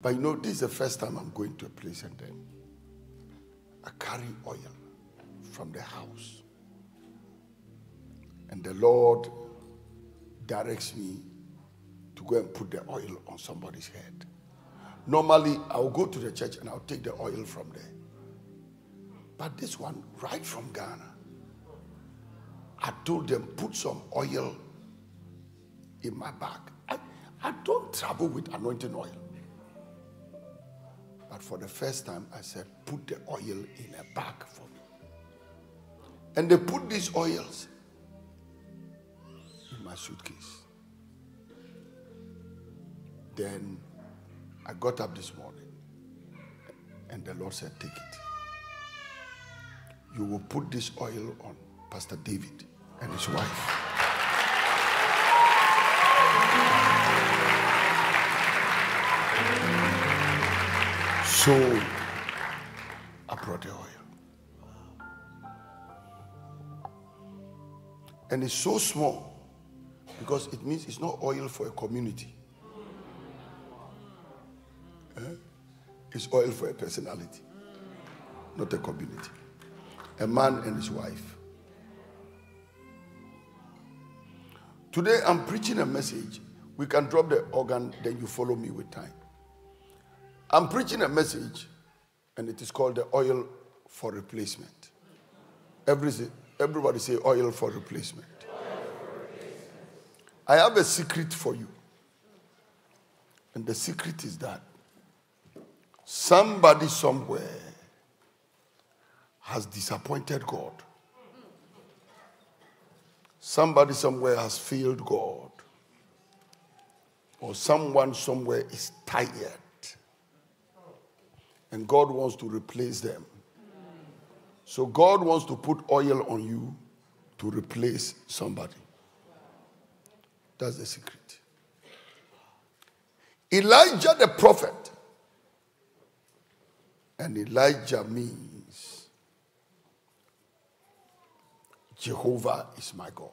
But you know, this is the first time I'm going to a place and then I carry oil from the house. And the Lord directs me to go and put the oil on somebody's head. Normally, I'll go to the church and I'll take the oil from there. But this one, right from Ghana, I told them, put some oil in my bag. I, I don't travel with anointing oil. But for the first time, I said, put the oil in a bag for me. And they put these oils in my suitcase. Then I got up this morning and the Lord said, Take it. You will put this oil on Pastor David and his wife. So I brought the oil. And it's so small because it means it's not oil for a community. Eh? It's oil for a personality, not a community. A man and his wife. Today I'm preaching a message. We can drop the organ, then you follow me with time. I'm preaching a message, and it is called the oil for replacement. Every, everybody say oil for replacement. I have a secret for you. And the secret is that somebody somewhere has disappointed God. Somebody somewhere has failed God. Or someone somewhere is tired and God wants to replace them. So God wants to put oil on you to replace somebody. That's the secret. Elijah the prophet, and Elijah means Jehovah is my God.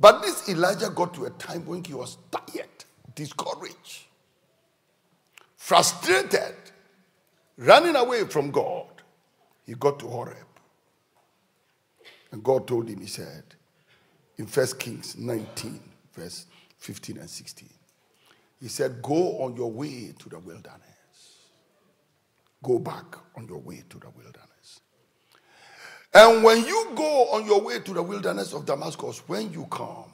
But this Elijah got to a time when he was tired, discouraged frustrated, running away from God, he got to Horeb. And God told him, He said, in 1 Kings 19, verse 15 and 16, He said, Go on your way to the wilderness. Go back on your way to the wilderness. And when you go on your way to the wilderness of Damascus, when you come,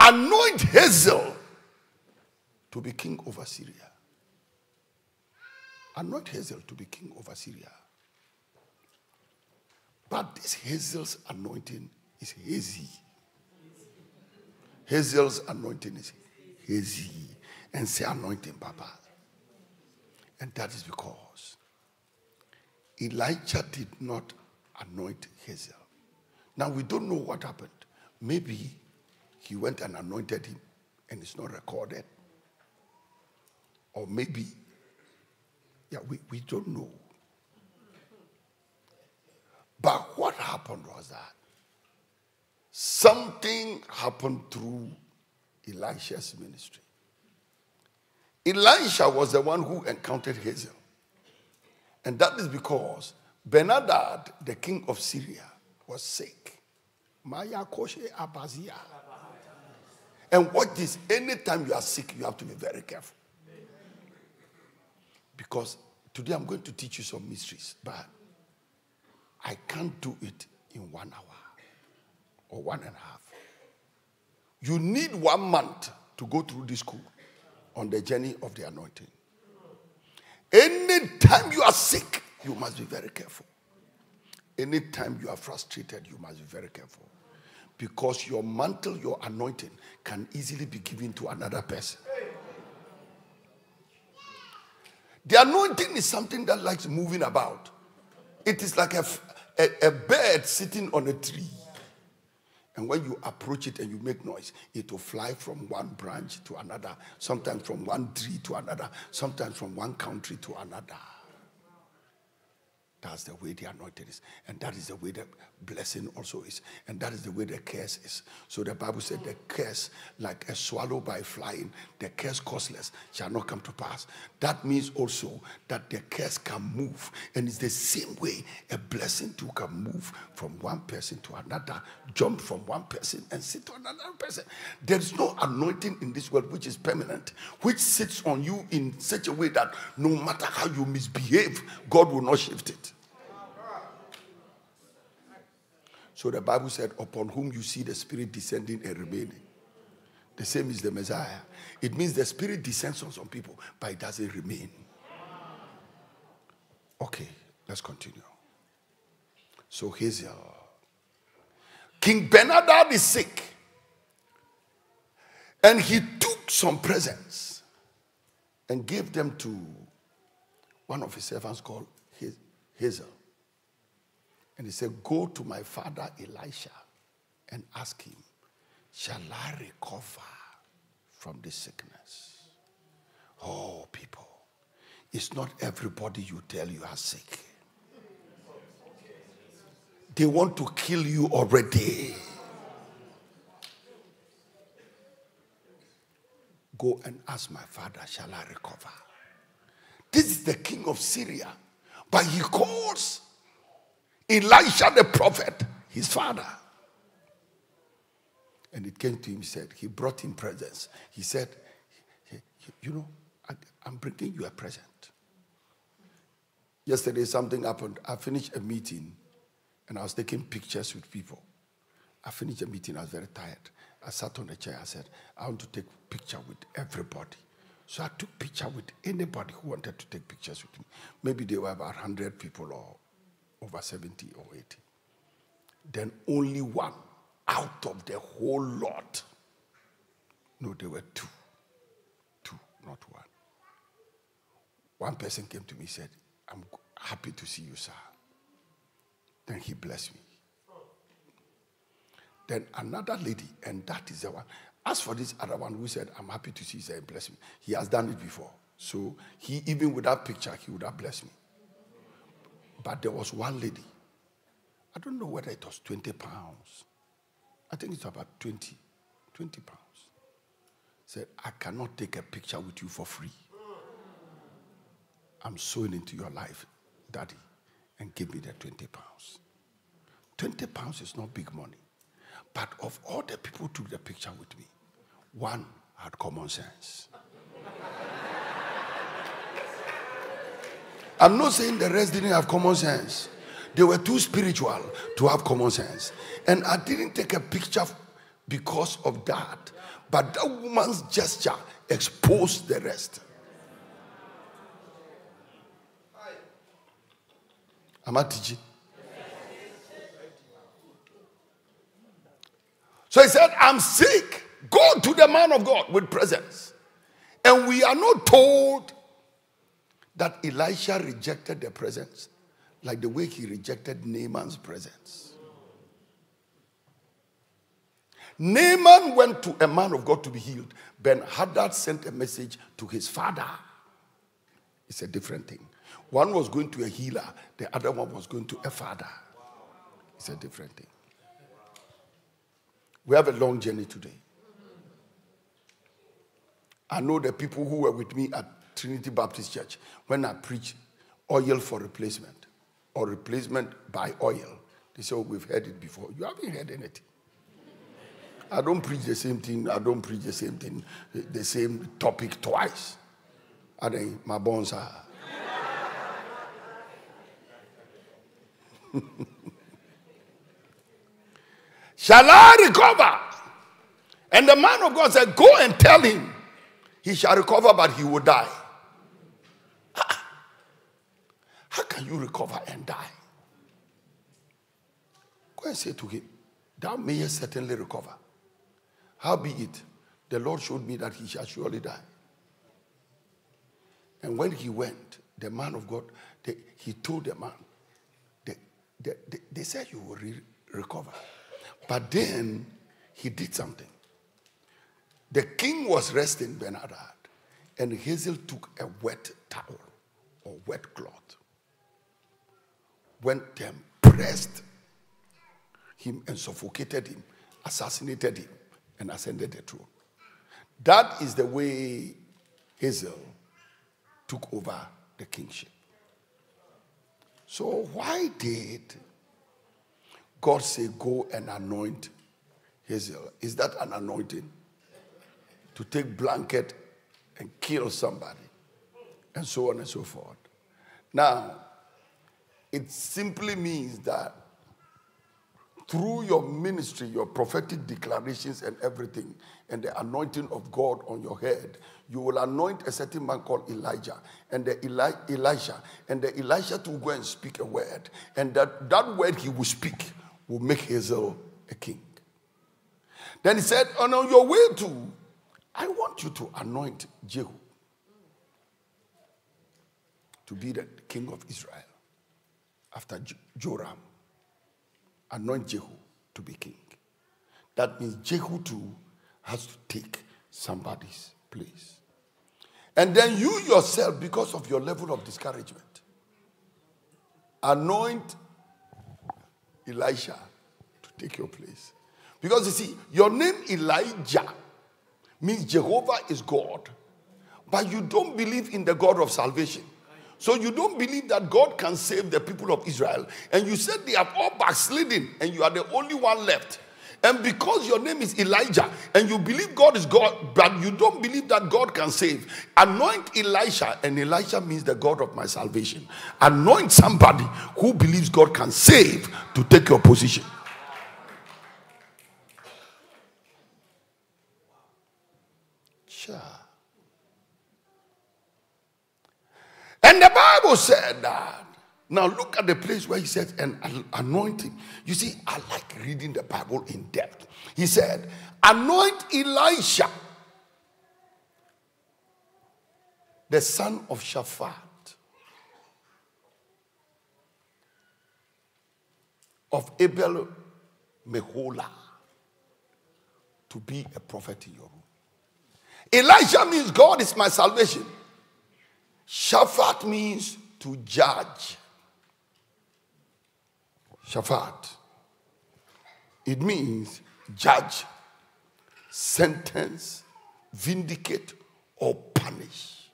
anoint Hazael to be king over Syria anoint Hazael to be king over Syria. But this Hazael's anointing is hazy. Hazael's anointing is hazy. And say anointing, Papa. And that is because Elijah did not anoint Hazael. Now we don't know what happened. Maybe he went and anointed him and it's not recorded. Or maybe yeah, we, we don't know. But what happened was that something happened through Elisha's ministry. Elisha was the one who encountered Hazael. And that is because Benadad, the king of Syria, was sick. Maya Koshe Abazia. And what is anytime you are sick, you have to be very careful. Because today I'm going to teach you some mysteries, but I can't do it in one hour or one and a half. You need one month to go through this school on the journey of the anointing. Anytime you are sick, you must be very careful. Anytime you are frustrated, you must be very careful. Because your mantle, your anointing, can easily be given to another person. The anointing is something that likes moving about. It is like a, a, a, bird sitting on a tree. And when you approach it and you make noise, it will fly from one branch to another, sometimes from one tree to another, sometimes from one country to another. That's the way the anointing is. And that is the way the blessing also is. And that is the way the curse is. So the Bible said the curse, like a swallow by flying, the curse causeless shall not come to pass. That means also that the curse can move. And it's the same way a blessing too can move from one person to another, jump from one person and sit to another person. There is no anointing in this world which is permanent, which sits on you in such a way that no matter how you misbehave, God will not shift it. So the Bible said, Upon whom you see the Spirit descending and remaining. The same is the Messiah. It means the Spirit descends on some people, but it doesn't remain. Okay, let's continue. So Hazael. King Benhadad is sick. And he took some presents and gave them to one of his servants called Hazael. And he said, Go to my father Elisha and ask him, Shall I recover from this sickness? Oh, people, it's not everybody you tell you are sick. They want to kill you already. Go and ask my father, Shall I recover? This is the king of Syria, but he calls Elisha the prophet, his father. And it came to him, he said, he brought him presents. He said, You know, I, am bringing you a present. Yesterday, something happened. I finished a meeting and I was taking pictures with people. I finished a meeting, I was very tired. I sat on the chair, I said, I want to take picture with everybody. So I took picture with anybody who wanted to take pictures with me. Maybe there were about 100 people or over 70 or 80. Then only one out of the whole lot. No, there were two. Two, not one. One person came to me and said, I'm happy to see you, sir. Then he blessed me. Then another lady, and that is the one. As for this other one who said, I'm happy to see you, sir, and bless me, he has done it before. So he, even with that picture, he would have blessed me. But there was one lady. I don't know whether it was 20 pounds. I think it's about 20, 20 pounds. Said, I cannot take a picture with you for free. I'm sowing into your life, daddy, and give me the 20 pounds. 20 pounds is not big money. But of all the people who took the picture with me, one had common sense. I'm not saying the rest didn't have common sense. They were too spiritual to have common sense. And I didn't take a picture because of that. But that woman's gesture exposed the rest. Am I teaching? So he said, I'm sick. Go to the man of God with presence. And we are not told that Elisha rejected the presence like the way he rejected Naaman's presence. Naaman went to a man of God to be healed. Ben Hadad sent a message to his father. It's a different thing. One was going to a healer, the other one was going to a father. It's a different thing. We have a long journey today. I know the people who were with me at Trinity Baptist Church, when I preach oil for replacement or replacement by oil, they say, Oh, we've heard it before. You haven't heard anything. I don't preach the same thing. I don't preach the same thing, the same topic twice. I think my bones are. Shall I recover? And the man of God said, Go and tell him he shall recover, but he will die. How can you recover and die? Go and say to him, Thou mayest certainly recover. How be it? The Lord showed me that he shall surely die. And when he went, the man of God, they, he told the man, they, they, they, said you will re- recover. But then he did something. The king was resting Ben-Hadad, and Hazael took a wet towel or wet cloth went and pressed him and suffocated him, assassinated him, and ascended the throne. That is the way Hazael took over the kingship. So, why did God say, Go and anoint Hazael? Is that an anointing? To take blanket and kill somebody, and so on and so forth. Now, it simply means that through your ministry, your prophetic declarations and everything, and the anointing of God on your head, you will anoint a certain man called Elijah, and the Eli- and the Elisha to go and speak a word, and that, that word he will speak will make Hazael a king. Then he said, oh, On your way to, I want you to anoint Jehu to be the king of Israel after Joram anoint Jehu to be king. That means Jehu too has to take somebody's place. And then you yourself, because of your level of discouragement, anoint Elisha to take your place. Because you see, your name Elijah means Jehovah is God, but you don't believe in the God of salvation. So you don't believe that God can save the people of Israel. And you said they have all backslidden and you are the only one left. And because your name is Elijah and you believe God is God, but you don't believe that God can save, anoint Elisha. And Elisha means the God of my salvation. Anoint somebody who believes God can save to take your position. Sure. And the Bible said that. Now look at the place where he said, and anointing. You see, I like reading the Bible in depth. He said, anoint Elisha, the son of Shaphat, of Abel Meholah, to be a prophet in your room. Elisha means God is my salvation. Shaphat means to judge. Shaphat. It means judge, sentence, vindicate, or punish.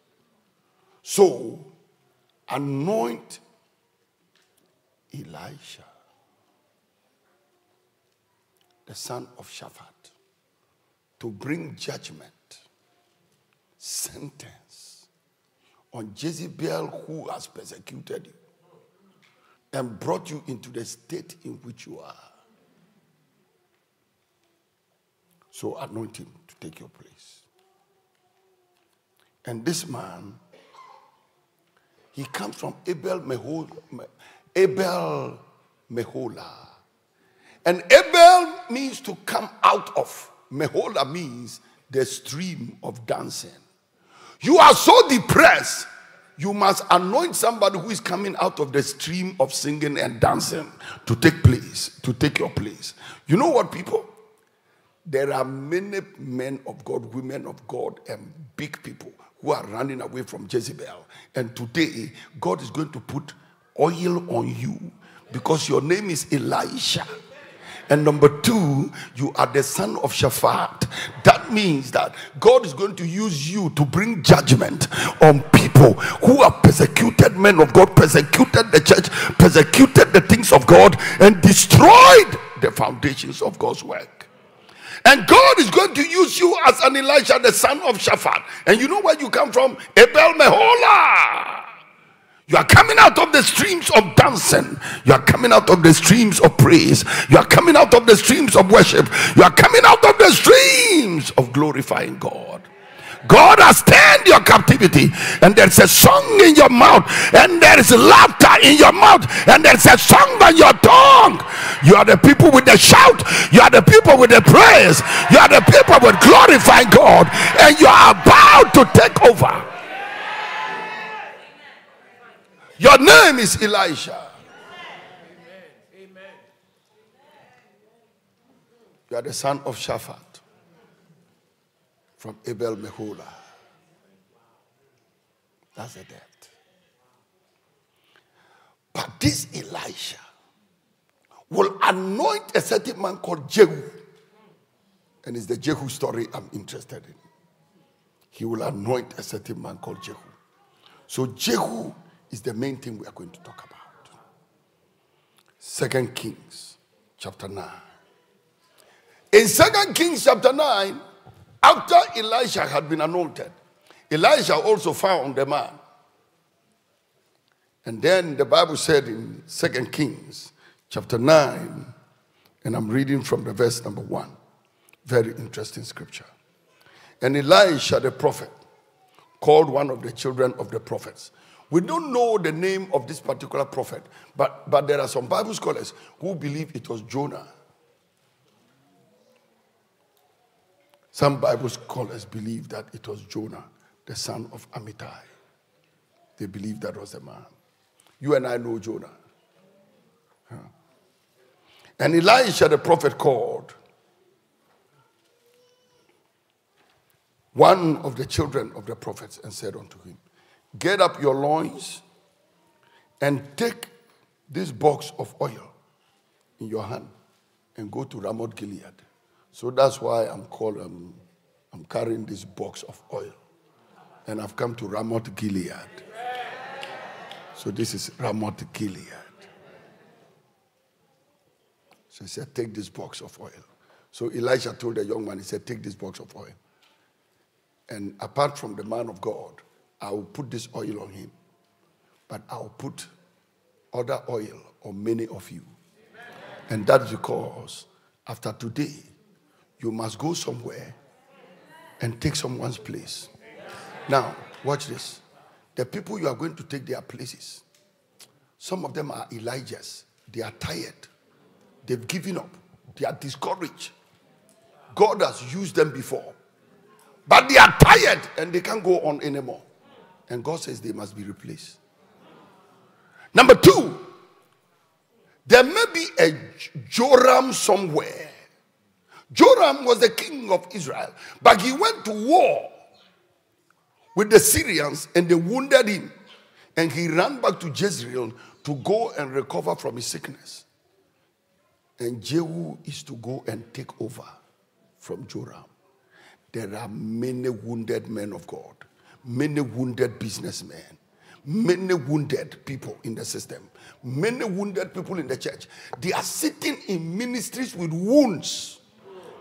So, anoint Elisha, the son of Shaphat, to bring judgment, sentence, on Jezebel who has persecuted you and brought you into the state in which you are. So anoint him to take your place. And this man, he comes from Abel Mehol, Abel Meholah. And Abel means to come out of. Meholah means the stream of dancing. You are so depressed. You must anoint somebody who is coming out of the stream of singing and dancing to take place, to take your place. You know what, people? There are many men of God, women of God, and big people who are running away from Jezebel. And today, God is going to put oil on you because your name is Elisha. And number two, you are the son of Shaphat. That means that God is going to use you to bring judgment on people who are persecuted men of God, persecuted the church, persecuted the things of God, and destroyed the foundations of God's work. And God is going to use you as an Elijah, the son of Shaphat. And you know where you come from? Abel Meholah. You are coming out of the streams of dancing. You are coming out of the streams of praise. You are coming out of the streams of worship. You are coming out of the streams of glorifying God. God has turned your captivity, and there's a song in your mouth, and there is laughter in your mouth, and there's a song on your tongue. You are the people with the shout, you are the people with the praise, you are the people with glorifying God, and you are about to take over. Your name is Elisha. Amen. Amen. You are the son of Shaphat from Abel Meholah. That's the death. But this Elisha will anoint a certain man called Jehu. And it's the Jehu story I'm interested in. He will anoint a certain man called Jehu. So Jehu is the main thing we are going to talk about. Second Kings chapter 9. In Second Kings chapter 9, after Elisha had been anointed, Elijah also found a man. And then the Bible said in Second Kings chapter 9, and I'm reading from the verse number 1. Very interesting scripture. And Elisha the prophet called one of the children of the prophets. We don't know the name of this particular prophet, but, but there are some Bible scholars who believe it was Jonah. Some Bible scholars believe that it was Jonah, the son of Amittai. They believe that was the man. You and I know Jonah. And Elisha the prophet called one of the children of the prophets and said unto him, Get up your loins and take this box of oil in your hand and go to Ramoth Gilead. So that's why I'm called, um, I'm carrying this box of oil. And I've come to Ramoth Gilead. So this is Ramoth Gilead. So he said, Take this box of oil. So Elijah told the young man, He said, Take this box of oil. And apart from the man of God, I will put this oil on him. But I'll put other oil on many of you. And that's because after today, you must go somewhere and take someone's place. Now, watch this. The people you are going to take their places, some of them are Elijahs. They are tired. They've given up. They are discouraged. God has used them before. But they are tired and they can't go on anymore. And God says they must be replaced. Number two, there may be a Joram somewhere. Joram was the king of Israel, but he went to war with the Syrians and they wounded him. And he ran back to Jezreel to go and recover from his sickness. And Jehu is to go and take over from Joram. There are many wounded men of God, many wounded businessmen, many wounded people in the system, many wounded people in the church. They are sitting in ministries with wounds.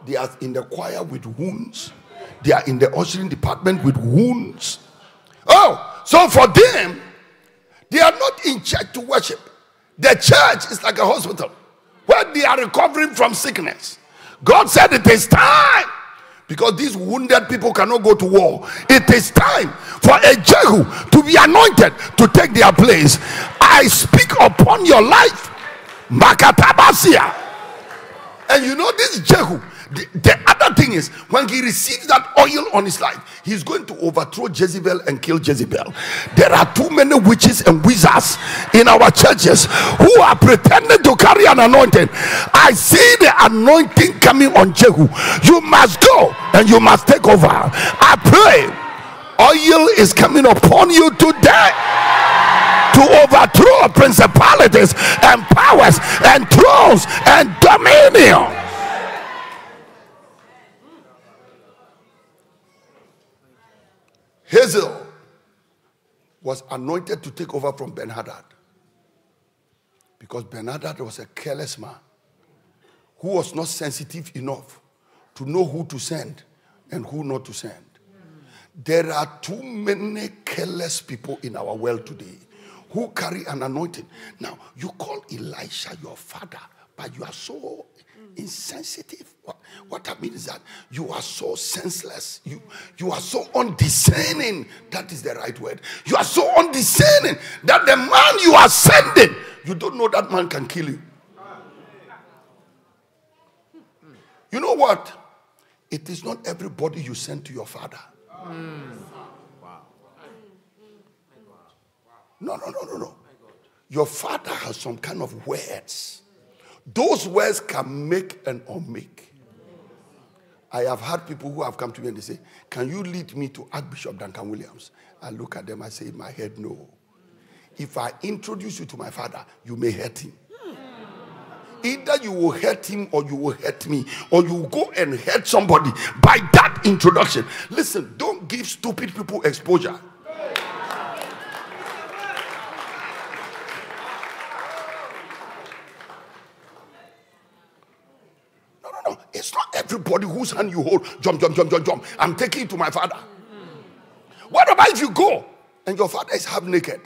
They are in the choir with wounds. They are in the ushering department with wounds. Oh, so for them, they are not in church to worship. The church is like a hospital where they are recovering from sickness. God said it is time because these wounded people cannot go to war. It is time for a Jehu to be anointed to take their place. I speak upon your life, Makatabasia. And you know this Jehu the, the, other thing is, when he receives that oil on his life, he's going to overthrow Jezebel and kill Jezebel. There are too many witches and wizards in our churches who are pretending to carry an anointing. I see the anointing coming on Jehu. You must go and you must take over. I pray oil is coming upon you today to overthrow principalities and powers and thrones and dominion. Hazael was anointed to take over from Ben Hadad because Ben Hadad was a careless man who was not sensitive enough to know who to send and who not to send. There are too many careless people in our world today who carry an anointing. Now, you call Elisha your father, but you are so insensitive. What, what that means is that you are so senseless. You, you are so undiscerning. That is the right word. You are so undiscerning that the man you are sending, you don't know that man can kill you. You know what? It is not everybody you send to your father. No, no, no, no, no. Your father has some kind of words those words can make and unmake. I have had people who have come to me and they say, Can you lead me to Archbishop Duncan Williams? I look at them, I say, In my head, no. if I introduce you to my father, you may hurt him. Either you will hurt him or you will hurt me, or you will go and hurt somebody by that introduction. Listen, don't give stupid people exposure. No, no, no. It's not everybody whose hand you hold. Jump, jump, jump, jump, jump. I'm taking you to my father. What about if you go and your father is half naked?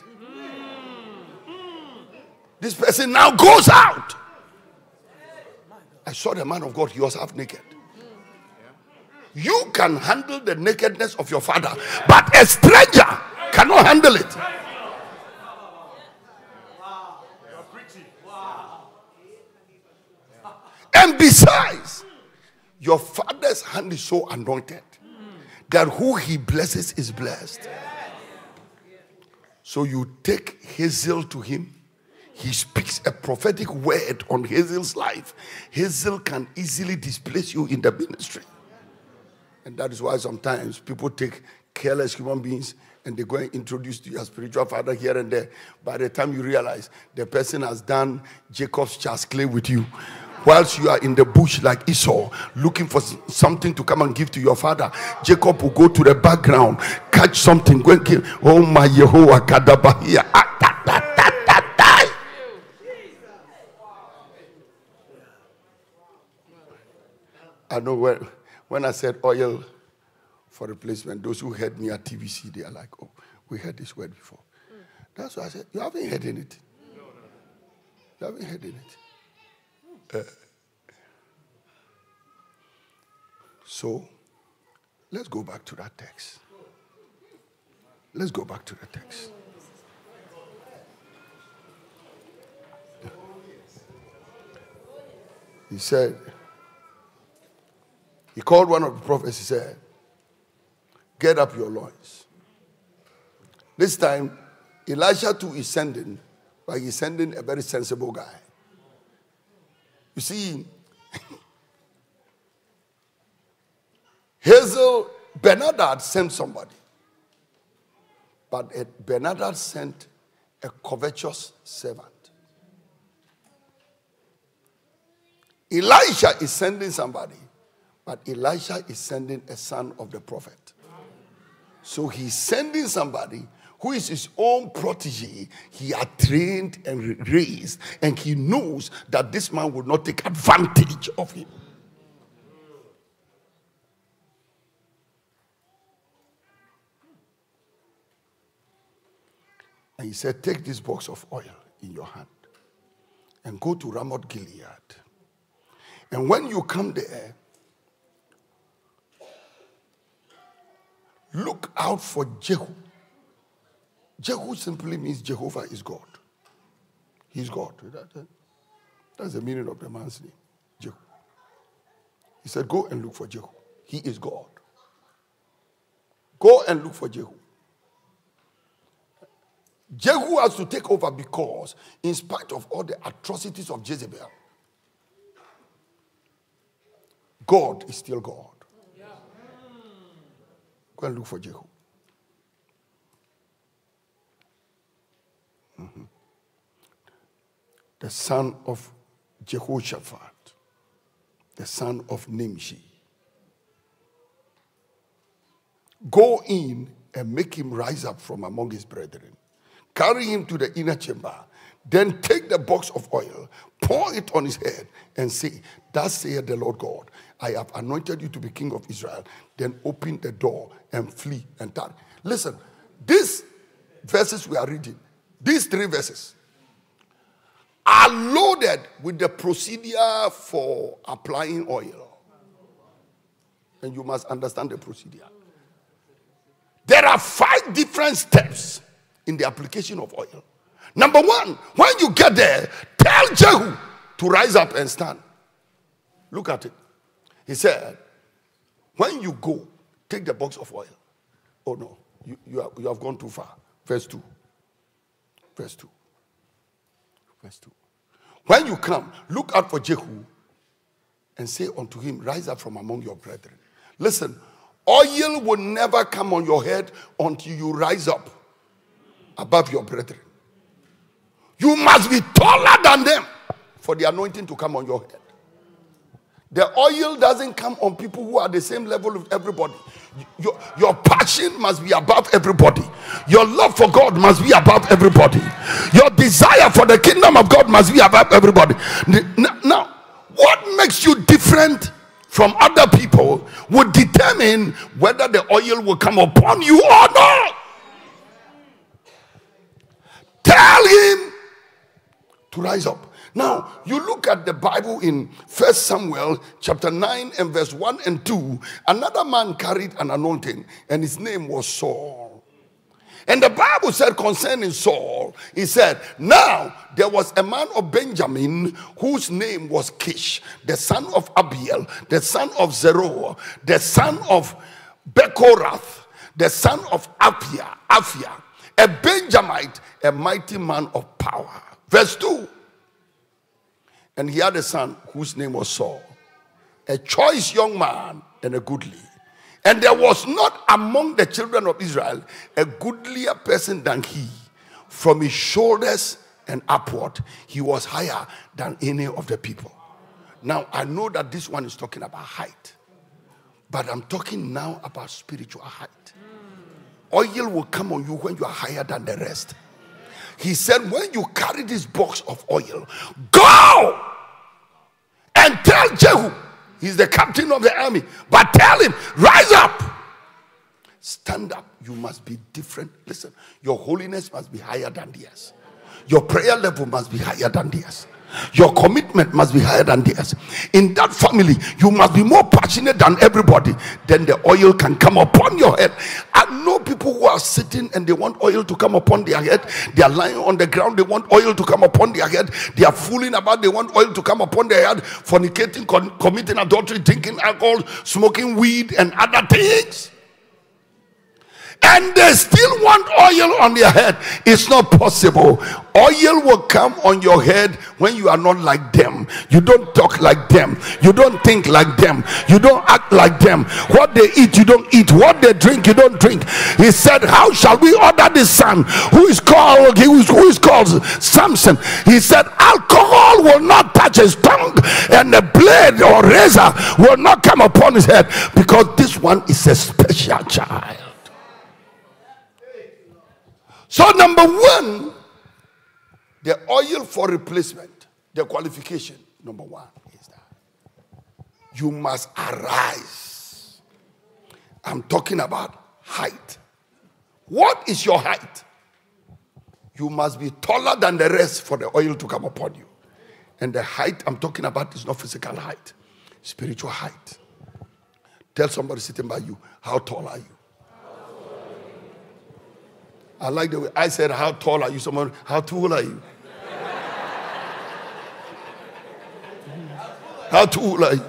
This person now goes out. I saw the man of God, he was half naked. You can handle the nakedness of your father, but a stranger cannot handle it. And besides, your father's hand is so anointed that who he blesses is blessed. So you take Hazael to him. He speaks a prophetic word on Hazael's life. Hazel can easily displace you in the ministry. And that is why sometimes people take careless human beings and they go and introduce to your spiritual father here and there. By the time you realize the person has done Jacob's chasclay with you, whilst you are in the bush like Esau, looking for something to come and give to your father, Jacob will go to the background, catch something, go and kill. Oh my Yehovah Kadabahia. Ah, I know when, when I said oil for replacement, those who heard me at TBC, they are like, oh, we heard this word before. That's why I said, you haven't heard anything. You haven't heard anything. Uh, so, let's go back to that text. Let's go back to the text. He said, he called one of the prophets, he said, Get up your loins. This time, Elisha too is sending, but he's sending a very sensible guy. You see, Hazael, Ben-Hadad sent somebody. But Ben-Hadad sent a covetous servant. Elisha is sending somebody, but Elisha is sending a son of the prophet. So he's sending somebody who is his own protege, he had trained and raised, and he knows that this man will not take advantage of him. And he said, Take this box of oil in your hand and go to Ramoth Gilead. And when you come there, look out for Jehu Jehu simply means Jehovah is God. He's God. that's the meaning of the man's name, Jehu. He said, Go and look for Jehu. He is God. Go and look for Jehu. Jehu has to take over because, in spite of all the atrocities of Jezebel, God is still God. Go and look for Jehu. The son of Jehoshaphat, the son of Nimshi. Go in and make him rise up from among his brethren. Carry him to the inner chamber. Then take the box of oil, pour it on his head, and say, Thus saith the Lord God, I have anointed you to be king of Israel. Then open the door and flee and tarry. Listen, these verses we are reading, these three verses are loaded with the procedure for applying oil. And you must understand the procedure. There are five different steps in the application of oil. Number one, when you get there, tell Jehu to rise up and stand. Look at it. He said, when you go, take the box of oil. Oh no, you, you, have, you have gone too far. Verse 2. Verse 2. Verse 2. When you come, look out for Jehu and say unto him, Rise up from among your brethren. Listen, oil will never come on your head until you rise up above your brethren. You must be taller than them for the anointing to come on your head. The oil doesn't come on people who are the same level of everybody. Your, your passion must be above everybody. Your love for God must be above everybody. Your desire for the kingdom of God must be above everybody. Now, what makes you different from other people would determine whether the oil will come upon you or not. Tell him to rise up. Now, you look at the Bible in First Samuel chapter 9 and verse 1 and 2. Another man carried an anointing, and his name was Saul. And the Bible said concerning Saul, he said, Now there was a man of Benjamin whose name was Kish, the son of Abiel, the son of Zeroah, the son of Bechorath, the son of Apia, Aphia, a Benjamite, a mighty man of power. Verse 2 and he had a son whose name was Saul, a choice young man and a goodly. And there was not among the children of Israel a goodlier person than he. From his shoulders and upward, he was higher than any of the people. Now, I know that this one is talking about height, but I'm talking now about spiritual height. Oil will come on you when you are higher than the rest. He said, When you carry this box of oil, go and tell Jehu, he's the captain of the army, but tell him, rise up, stand up. You must be different. Listen, your holiness must be higher than theirs, your prayer level must be higher than theirs. Your commitment must be higher than theirs. In that family, you must be more passionate than everybody. Then the oil can come upon your head. I know people who are sitting and they want oil to come upon their head. They are lying on the ground, they want oil to come upon their head. They are fooling about, they want oil to come upon their head, fornicating, committing adultery, drinking alcohol, smoking weed, and other things and they still want oil on their head. It's not possible. Oil will come on your head when you are not like them. You don't talk like them. You don't think like them. You don't act like them. What they eat, you don't eat. What they drink, you don't drink. He said, How shall we order this son who is called who is, who is called Samson? He said, Alcohol will not touch his tongue, and the blade or razor will not come upon his head because this one is a special child. So, number one, the oil for replacement, the qualification, number one is that you must arise. I'm talking about height. What is your height? You must be taller than the rest for the oil to come upon you. And the height I'm talking about is not physical height, spiritual height. Tell somebody sitting by you, how tall are you? I like the way I said, How tall are you? Someone, how tall are you? How tall are you?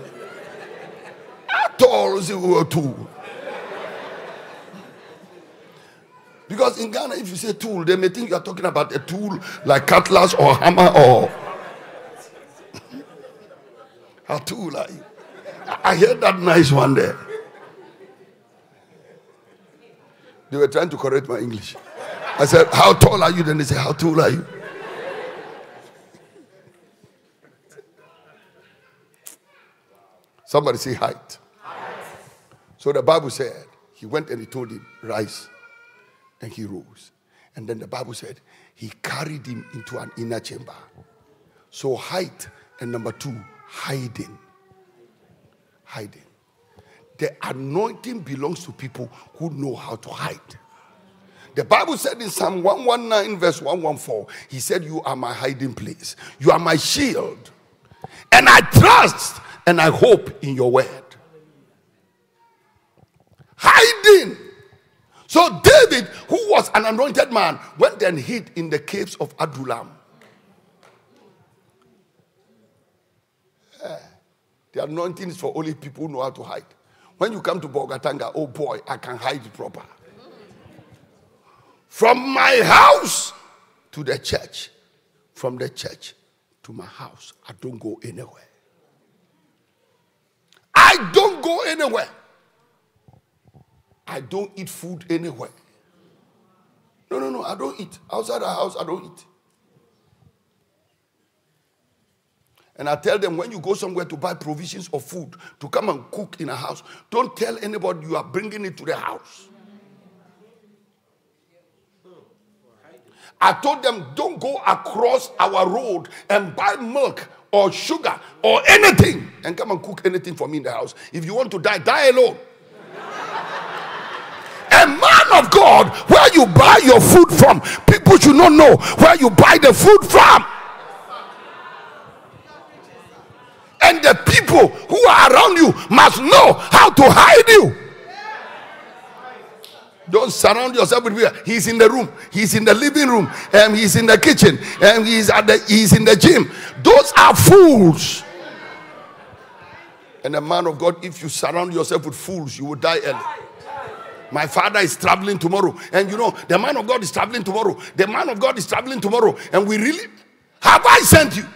How tall is you? Tall. Because in Ghana, if you say tool, they may think you are talking about a tool like cutlass or hammer or. How tall are you? I heard that nice one there. They were trying to correct my English. I said, How tall are you? Then they said, How tall are you? Somebody say height. height. So the Bible said, He went and he told him, Rise. And he rose. And then the Bible said, He carried him into an inner chamber. So height and number two, hiding. Hiding. The anointing belongs to people who know how to hide. The Bible said in Psalm 119, verse 114, He said, You are my hiding place, you are my shield. And I trust and I hope in your word. Hiding. So David, who was an anointed man, went and hid in the caves of Adullam. Yeah. The anointing is for only people who know how to hide. When you come to Bolgatanga, oh boy, I can hide proper. From my house to the church, from the church to my house, I don't go anywhere. I don't go anywhere. I don't eat food anywhere. No, no, no, I don't eat. Outside the house, I don't eat. And I tell them when you go somewhere to buy provisions or food to come and cook in a house, don't tell anybody you are bringing it to the house. I told them, don't go across our road and buy milk or sugar or anything and come and cook anything for me in the house. If you want to die, die alone. a man of God, where you buy your food from, people should not know where you buy the food from. And the people who are around you must know how to hide you. Don't surround yourself with people. He's in the room. He's in the living room. And he's in the kitchen. And he's at the he's in the gym. Those are fools. And a man of God, if you surround yourself with fools, you will die early. My father is traveling tomorrow. And you know, the man of God is traveling tomorrow. The man of God is traveling tomorrow. And we really have I sent you?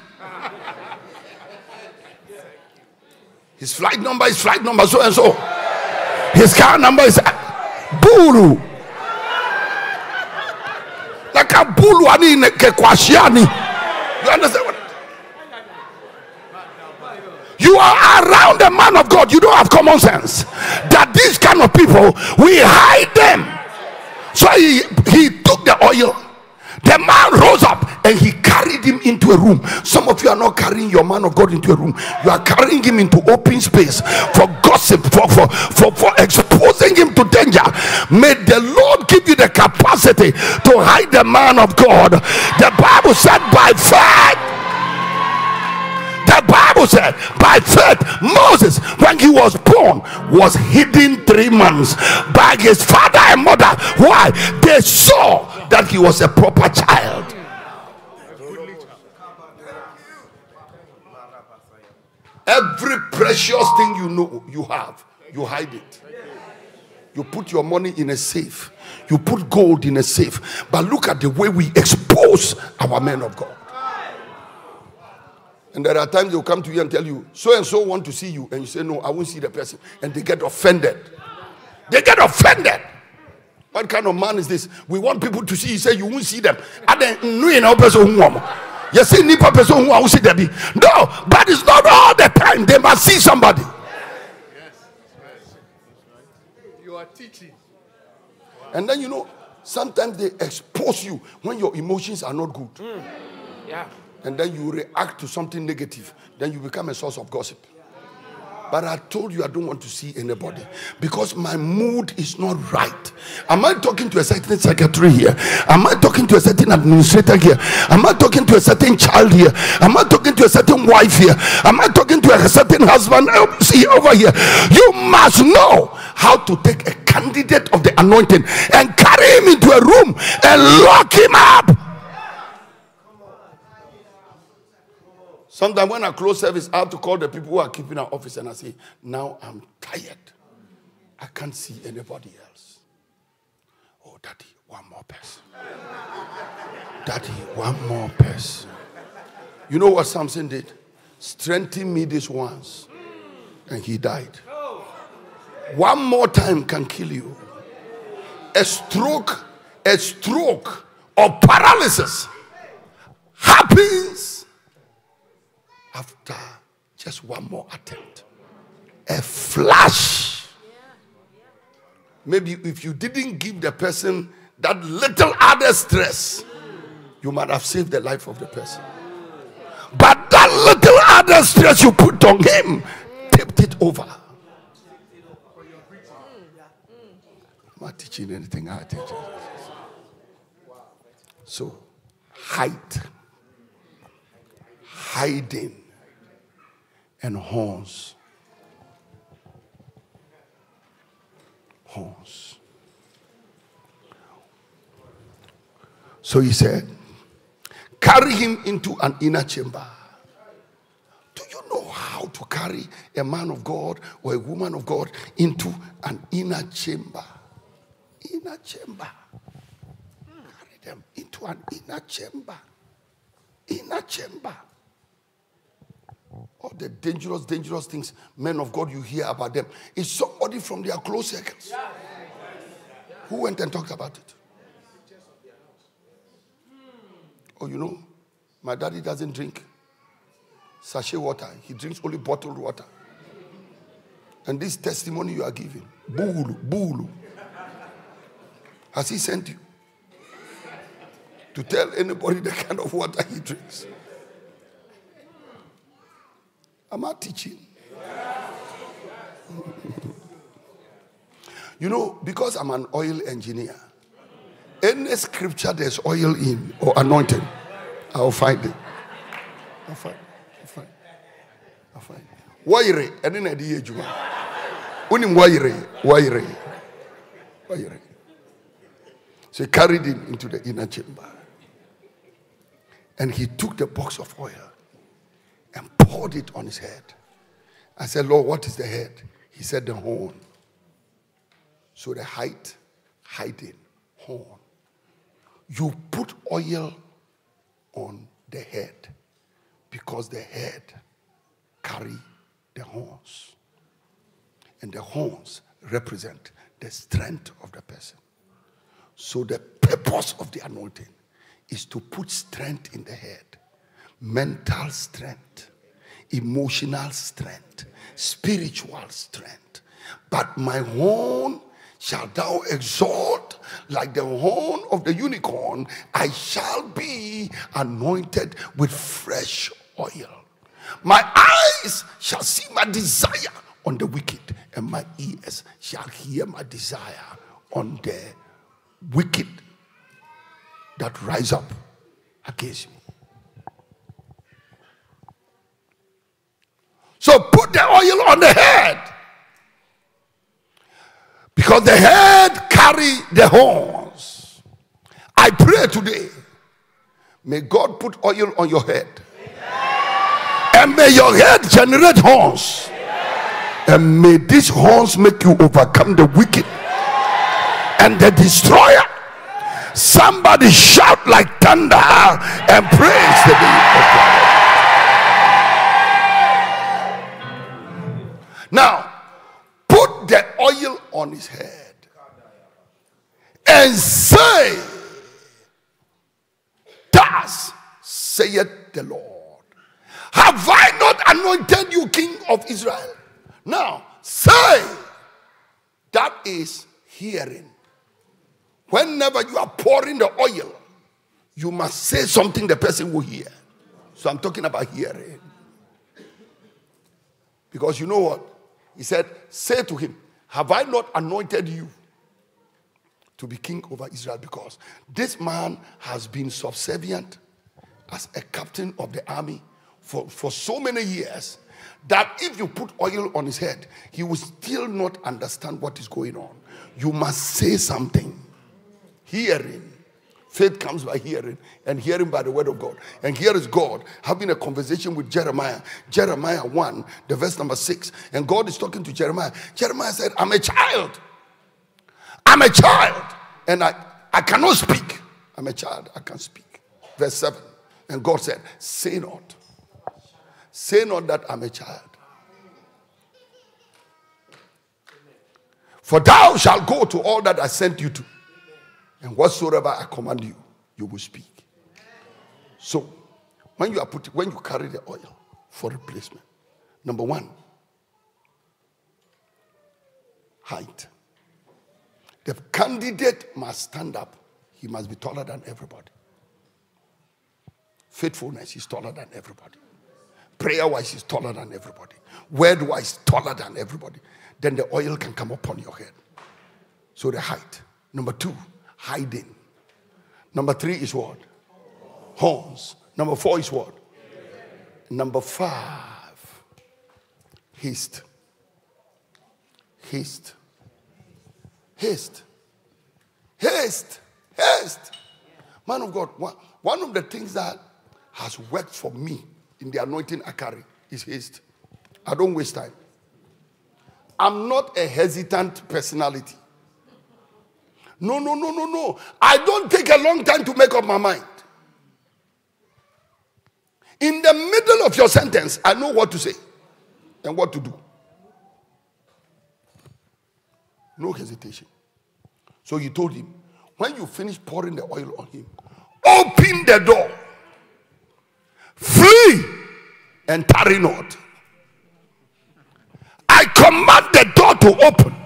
His flight number is flight number so and so. His car number is bulu. Like a bulu ani kekwashiani. You understand what? You are around a man of God. You don't have common sense. That these kind of people, we hide them. So he, he took the oil. The man rose up and he carried him into a room. Some of you are not carrying your man of God into a room, you are carrying him into open space for gossip, for, for, for, for exposing him to danger. May the Lord give you the capacity to hide the man of God. The Bible said, by faith. The Bible said, by faith, Moses, when he was born, was hidden three months by his father and mother. Why? They saw that he was a proper child. Every precious thing you know you have, you hide it. You put your money in a safe, you put gold in a safe. But look at the way we expose our men of God. And there are times they'll come to you and tell you, so and so want to see you. And you say, no, I won't see the person. And they get offended. They get offended. What kind of man is this? We want people to see. He said, you won't see them. And then, you see nipa person who will see them. No, but it's not all the time. They must see somebody. Yes, You are teaching. And then you know, sometimes they expose you when your emotions are not good. Mm. Yeah. And then you react to something negative. Then you become a source of gossip. But I told you I don't want to see anybody because my mood is not right. Am I talking to a certain secretary here? Am I talking to a certain administrator here? Am I talking to a certain child here? Am I talking to a certain wife here? Am I talking to a certain husband um, see over here? You must know how to take a candidate of the anointing and carry him into a room and lock him up. Sometimes when I close service, I have to call the people who are keeping our office and I say, Now I'm tired. I can't see anybody else. Oh, daddy, one more person. daddy, one more person. You know what Samson did? Strengthen me this once. And he died. One more time can kill you. A stroke, a stroke or paralysis happens after just one more attempt. A flash. Maybe if you didn't give the person that little other stress, you might have saved the life of the person. But that little other stress you put on him tipped it over. I'm not teaching anything, I teach. So, height, hiding, and horns. Horns. So he said, carry him into an inner chamber. Do you know how to carry a man of God or a woman of God into an inner chamber? Inner chamber. Carry them into an inner chamber. Inner chamber. All the dangerous, dangerous things, men of God, you hear about them. Is somebody from their close circles who went and talked about it. Oh, you know, my daddy doesn't drink. sachet water. He drinks only bottled water. And this testimony you are giving, Bulu, Bulu, has he sent you to tell anybody the kind of water he drinks? Am I teaching? you know, because I'm an oil engineer, any scripture there's oil in or anointing, I'll find it. I'll find. I'll find. I'll find it. Waire, and then I. Unim waire, waire, waire. So he carried him into the inner chamber. And he took the box of oil poured it on his head. I said, Lord, what is the head? He said, the horn. So the height, hiding, horn. You put oil on the head because the head carry the horns. And the horns represent the strength of the person. So the purpose of the anointing is to put strength in the head, mental strength, emotional strength, spiritual strength. But my horn shall thou exalt like the horn of the unicorn. I shall be anointed with fresh oil. My eyes shall see my desire on the wicked, and my ears shall hear my desire on the wicked that rise up against me. So put the oil on the head. Because the head carry the horns. I pray today. May God put oil on your head. And may your head generate horns. And may these horns make you overcome the wicked and the destroyer. Somebody shout like thunder and praise the name of God. Now, put the oil on his head and say, Thus saith the Lord, Have I not anointed you king of Israel? Now, say, that is hearing. Whenever you are pouring the oil, you must say something the person will hear. So I'm talking about hearing. Because you know what? He said, Say to him, Have I not anointed you to be king over Israel? Because this man has been subservient as a captain of the army for, for so many years that if you put oil on his head, he will still not understand what is going on. You must say something. Hearing. Faith comes by hearing, and hearing by the word of God. And here is God having a conversation with Jeremiah. Jeremiah 1, the verse number 6. And God is talking to Jeremiah. Jeremiah said, I'm a child. I'm a child. And I, I cannot speak. I'm a child. I can't speak. Verse 7. And God said, Say not. Say not that I'm a child. For thou shalt go to all that I sent you to. And whatsoever I command you, you will speak. So, when you are putting, when you carry the oil for replacement, number one, height. The candidate must stand up. He must be taller than everybody. Faithfulness is taller than everybody. Prayer wise is taller than everybody. Word wise, taller than everybody. Then the oil can come upon your head. So the height. Number two, hiding. Number three is what? Horns. Number four is what? Number five, haste. Haste. Haste. Haste. Haste. Man of God, one, one of the things that has worked for me in the anointing I carry is haste. I don't waste time. I'm not a hesitant personality. No, no, no, no, no. I don't take a long time to make up my mind. In the middle of your sentence, I know what to say and what to do. No hesitation. So he told him, when you finish pouring the oil on him, open the door, flee, and tarry not. I command the door to open.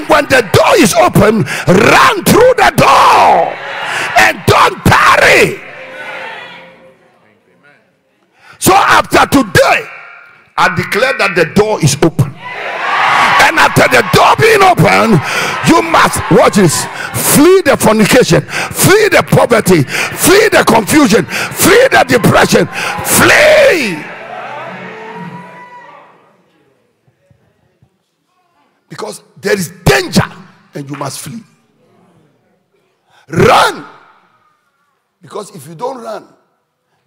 And when the door is open, run through the door and don't tarry. So after today, I declare that the door is open. And after the door being open, you must watch this flee the fornication, flee the poverty, flee the confusion, flee the depression, flee. Because there is danger and you must flee. Run. Because if you don't run,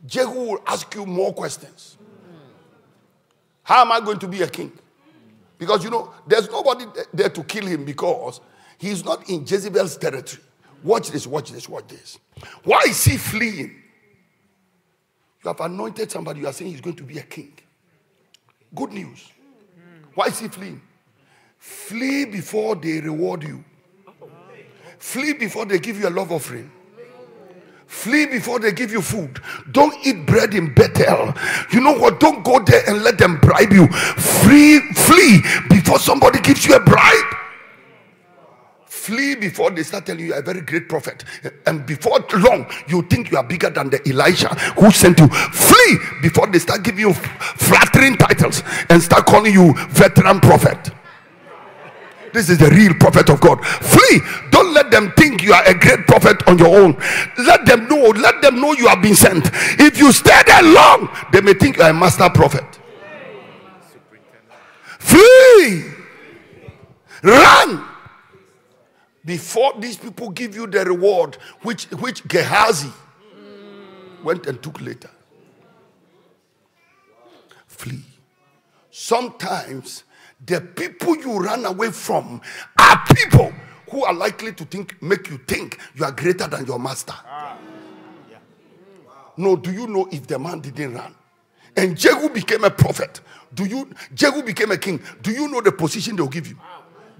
Jehu will ask you more questions. How am I going to be a king? Because you know, there's nobody there to kill him because he's not in Jezebel's territory. Watch this, watch this, watch this. Why is he fleeing? You have anointed somebody, you are saying he's going to be a king. Good news. Why is he fleeing? Flee before they reward you. Flee before they give you a love offering. Flee before they give you food. Don't eat bread in Bethel. You know what? Don't go there and let them bribe you. Free, flee before somebody gives you a bribe. Flee before they start telling you you are a very great prophet. And before long, you think you are bigger than the Elijah who sent you. Flee before they start giving you flattering titles and start calling you veteran prophet. This is the real prophet of God. Flee. Don't let them think you are a great prophet on your own. Let them know. Let them know you have been sent. If you stay there long, they may think you are a master prophet. Flee. Run. Before these people give you the reward, which which Gehazi went and took later. Flee. Sometimes the people you run away from are people who are likely to think make you think you are greater than your master. Ah, no do you know if the man didn't run? And jehu became a prophet. Do you jehu became a king. Do you know the position they'll give you?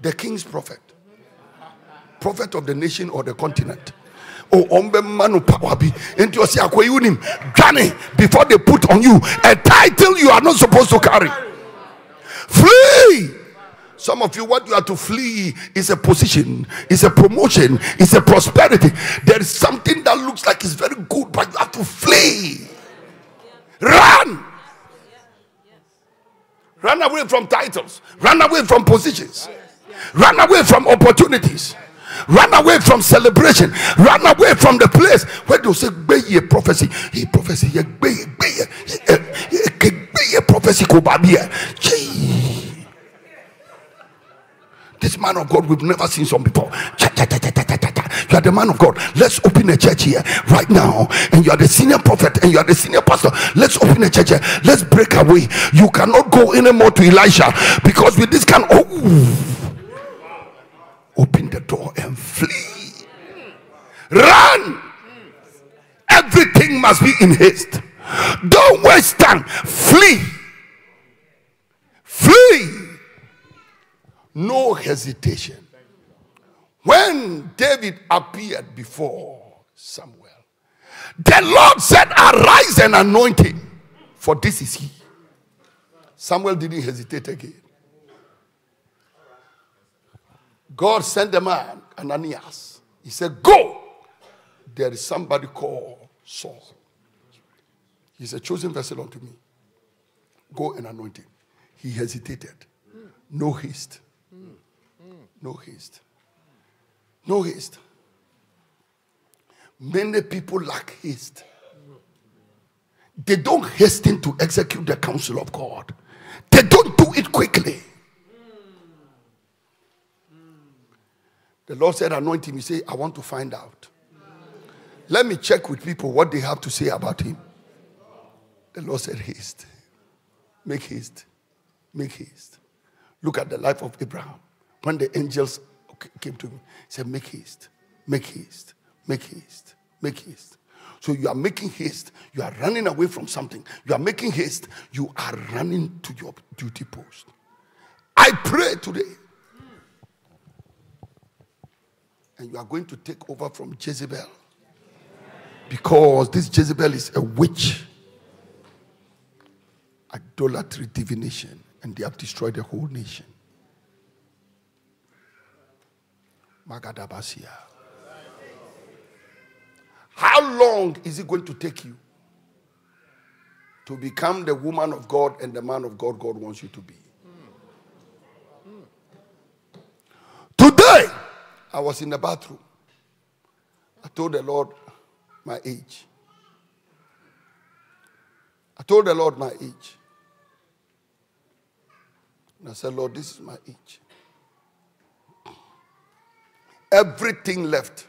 The king's prophet. Prophet of the nation or the continent. Oh, ɔmbɛma no power bi nti ɔsi akɔyi before they put on you a title you are not supposed to carry Flee. Some of you, what you are to flee is a position, is a promotion, is a prosperity. There is something that looks like it's very good, but you have to flee. Run. Run away from titles, run away from positions, run away from opportunities. Run away from celebration. Run away from the place where they say, "Be ye prophecy, he prophecy, ye be prophecy." This man of God, we've never seen some before. You are the man of God. Let's open a church here right now. And you are the senior prophet and you are the senior pastor. Let's open a church here. Let's break away. You cannot go anymore to Elisha because with this kind, oh, open the door and flee. Run. Everything must be in haste. Don't waste time. Flee. Flee no hesitation. When David appeared before Samuel, the Lord said, Arise and anoint him, for this is he. Samuel didn't hesitate again. God sent the man, Ananias. He said, Go. There is somebody called Saul. He's a chosen vessel unto me. Go and anoint him. He hesitated. No haste. No haste. No haste. Many people lack haste. They don't hasten to execute the counsel of God. They don't do it quickly. The Lord said, Anoint him. He said, I want to find out. Let me check with people what they have to say about him. The Lord said, Haste. Make haste. Make haste. Look at the life of Abraham when the angels came to him, he said, Make haste, make haste, make haste, make haste. So you are making haste. You are running away from something. You are making haste. You are running to your duty post. I pray today. And you are going to take over from Jezebel. Because this Jezebel is a witch. Idolatry, divination, and they have destroyed the whole nation. Magadabasia. How long is it going to take you to become the woman of God and the man of God God wants you to be? Today, I was in the bathroom. I told the Lord my age. I told the Lord my age. And I said, Lord, this is my age. Everything left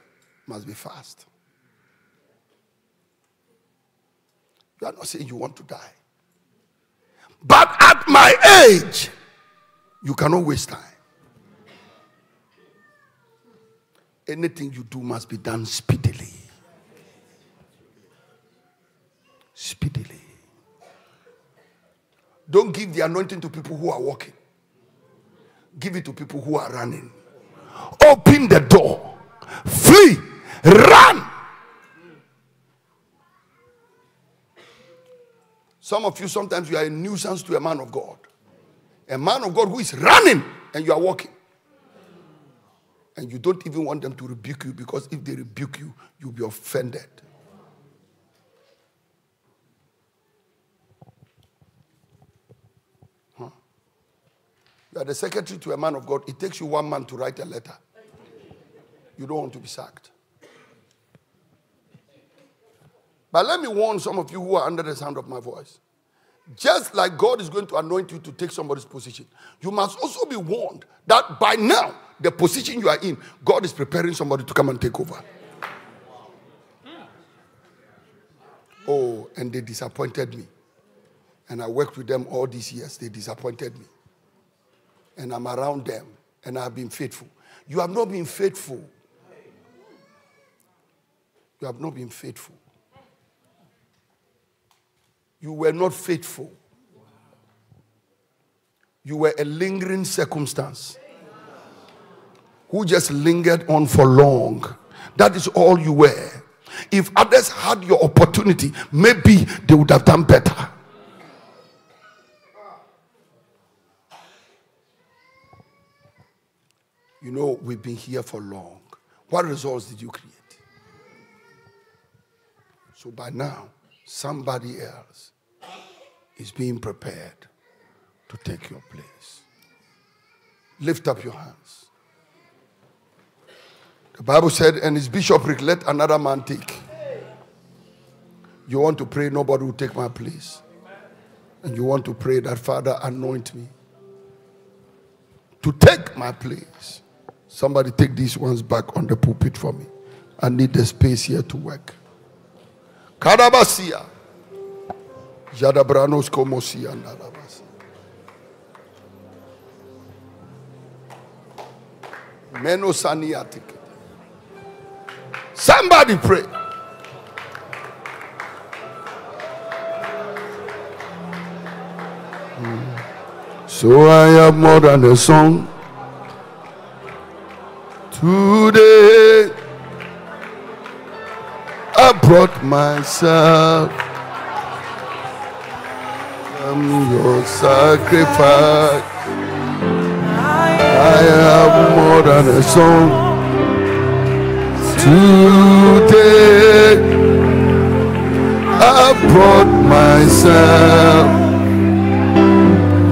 must be fast. You are not saying you want to die. But at my age, you cannot waste time. Anything you do must be done speedily. Speedily. Don't give the anointing to people who are walking, give it to people who are running. Open the door, flee, run. Some of you, sometimes you are a nuisance to a man of God. A man of God who is running and you are walking. And you don't even want them to rebuke you because if they rebuke you, you'll be offended. You are the secretary to a man of God. It takes you one month to write a letter. You don't want to be sacked. But let me warn some of you who are under the sound of my voice. Just like God is going to anoint you to take somebody's position, you must also be warned that by now, the position you are in, God is preparing somebody to come and take over. Oh, and they disappointed me. And I worked with them all these years. They disappointed me. And I'm around them. And I've been faithful. You have not been faithful. You have not been faithful. You were not faithful. You were a lingering circumstance who just lingered on for long. That is all you were. If others had your opportunity, maybe they would have done better. You know, we've been here for long. What results did you create? So by now, somebody else is being prepared to take your place. Lift up your hands. The Bible said, and his bishopric let another man take. You want to pray, nobody will take my place. And you want to pray that Father, anoint me to take my place. Somebody take these ones back on the pulpit for me. I need the space here to work. Karabasia. Jadabranos komosia. Somebody pray. So I have more than a song today. I brought myself. I'm your sacrifice. I have more than a song today. I brought myself.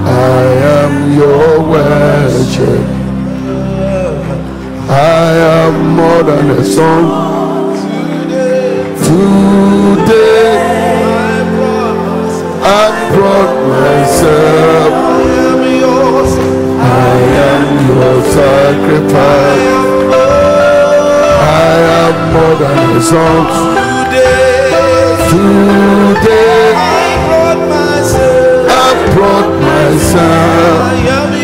I am your worship. I am more than a song today. Today I brought myself. I am your sacrifice. I am more than a song today. Today. I brought myself. I brought myself.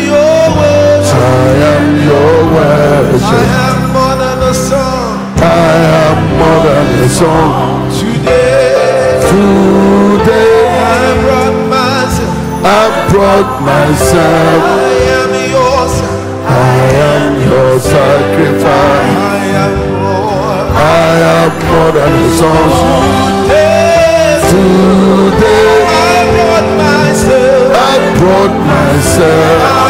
I am your worship. I am more than a song. I am more than a song. Today, today, I brought myself. I brought myself. I am your I am your sacrifice. I am more. I am more than a song. Today, today, I brought myself. I brought myself.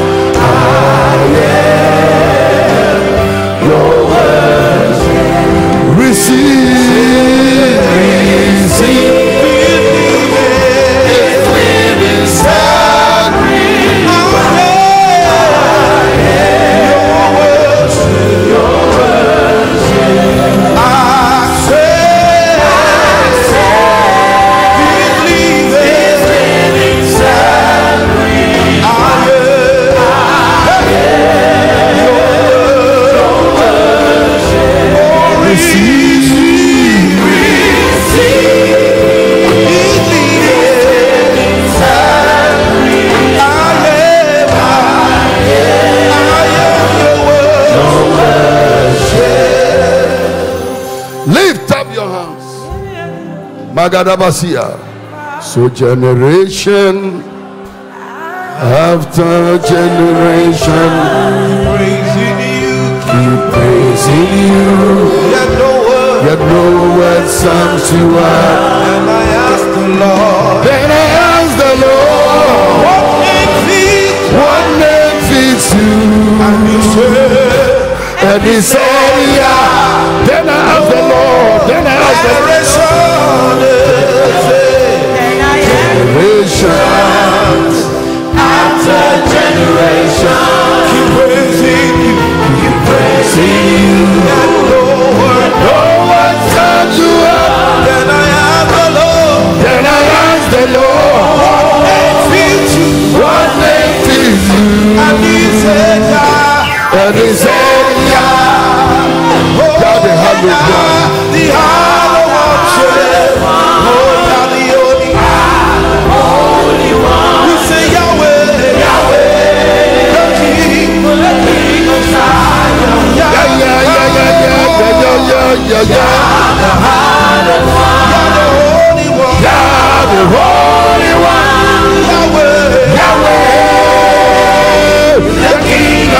see. Magadabasia. So generation after generation praising you. keep praising you. Yet no word. Yet no word comes to us. And I ask the Lord, Then I ask the Lord, what makes thee? what name fits you? And you say, And he said, yeah. Then I ask the Lord, then I ask the generation. And said, yeah. God, the hallelujah. The only one. We say Yahweh, Yahweh, the King, of Zion. Yeah, yeah, yeah, yeah, yeah, yeah, yeah, yeah, yeah, yeah.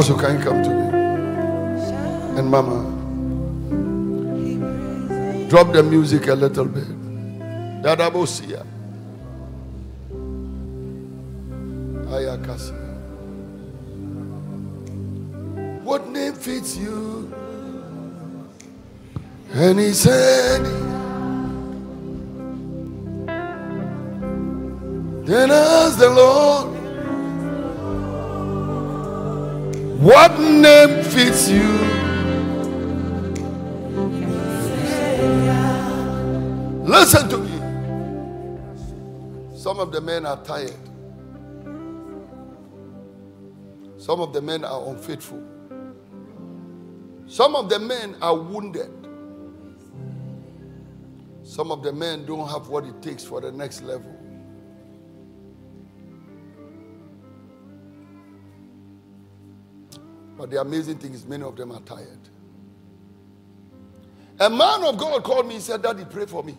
Apostle, can come to me? And Mama, drop the music a little bit. Dadabosia. Tired. Some of the men are unfaithful. Some of the men are wounded. Some of the men don't have what it takes for the next level. But the amazing thing is, many of them are tired. A man of God called me. He said, Daddy, pray for me.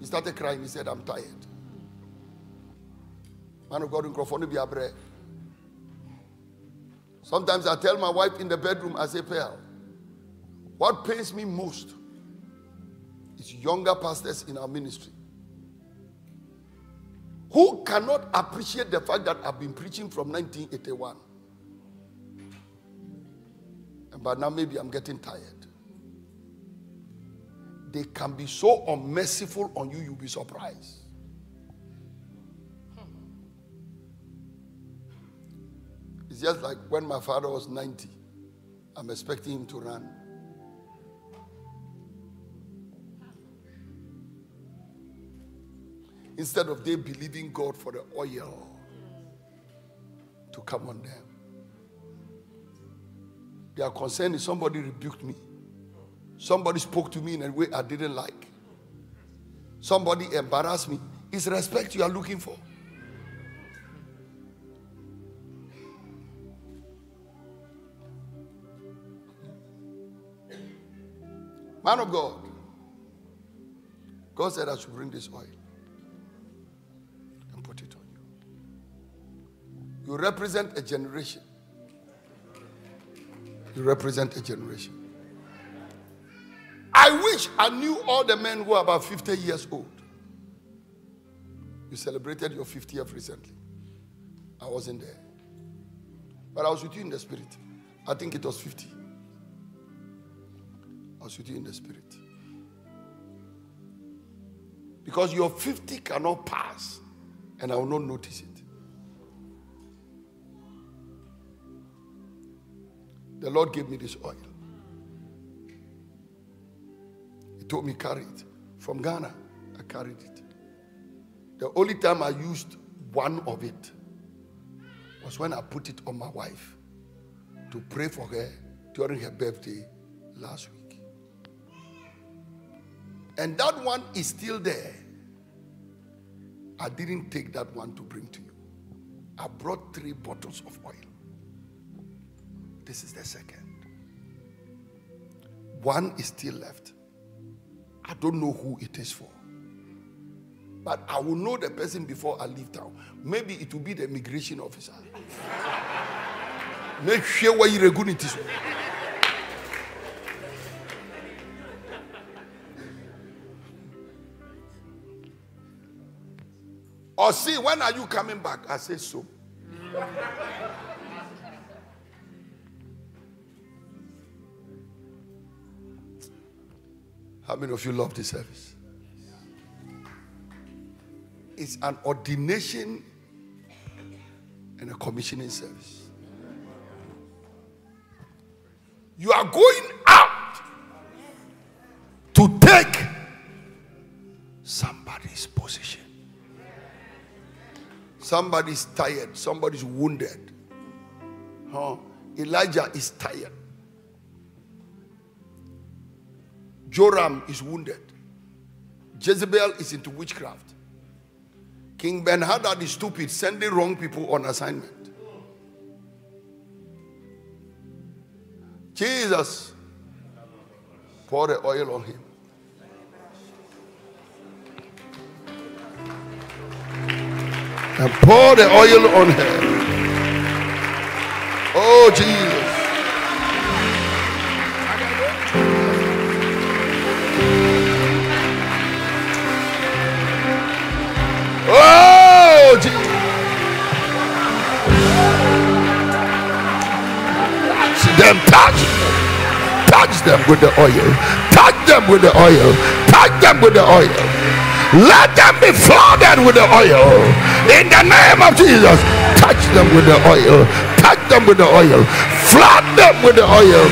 He started crying. He said, I'm tired. Man of God, be a bread. Sometimes I tell my wife in the bedroom, I say, Pearl, what pains me most is younger pastors in our ministry. Who cannot appreciate the fact that I've been preaching from 1981? But now maybe I'm getting tired. They can be so unmerciful on you, you'll be surprised. It's just like when my father was 90, I'm expecting him to run. Instead of they believing God for the oil to come on them. Their concern is somebody rebuked me. Somebody spoke to me in a way I didn't like. Somebody embarrassed me. It's respect you are looking for. Man of God. God said I should bring this oil and put it on you. You represent a generation. You represent a generation. I wish I knew all the men who are about 50 years old. You celebrated your 50th recently. I wasn't there. But I was with you in the spirit. I think it was 50. With you in the spirit. Because your 50 cannot pass and I will not notice it. The Lord gave me this oil. He told me carry it. From Ghana, I carried it. The only time I used one of it was when I put it on my wife to pray for her during her birthday last week. And that one is still there. I didn't take that one to bring to you. I brought three bottles of oil. This is the second. One is still left. I don't know who it is for. But I will know the person before I leave town. Maybe it will be the immigration officer. Make sure where you're going to Or see, when are you coming back? I say so. How many of you love this service? It's an ordination and a commissioning service. You are going Somebody's tired, somebody's wounded. Huh? Elijah is tired. Joram is wounded. Jezebel is into witchcraft. King Ben Hadad is stupid, sending wrong people on assignment. Jesus, pour the oil on him. And pour the oil on her. Oh, Jesus. Oh, Jesus. Touch them, touch. Touch them with the oil. Touch them with the oil. Touch them with the oil. Let them be flooded with the oil. In the name of Jesus. Touch them with the oil. Touch them with the oil. Flood them with the oil.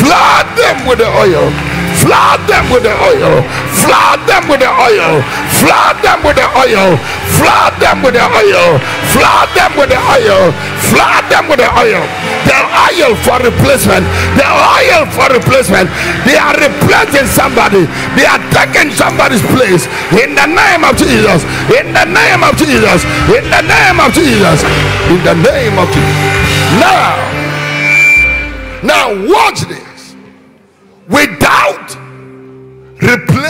Flood them with the oil. Flood them with the oil. Flood them with the oil. Flood them with the oil. Flood them with the oil. Flood them with the oil. Flood them with the oil. The oil for replacement. The oil for replacement. They are replacing somebody. They are taking somebody's place. In the name of Jesus. In the name of Jesus. In the name of Jesus. In the name of Jesus. Now. Now watch this. Without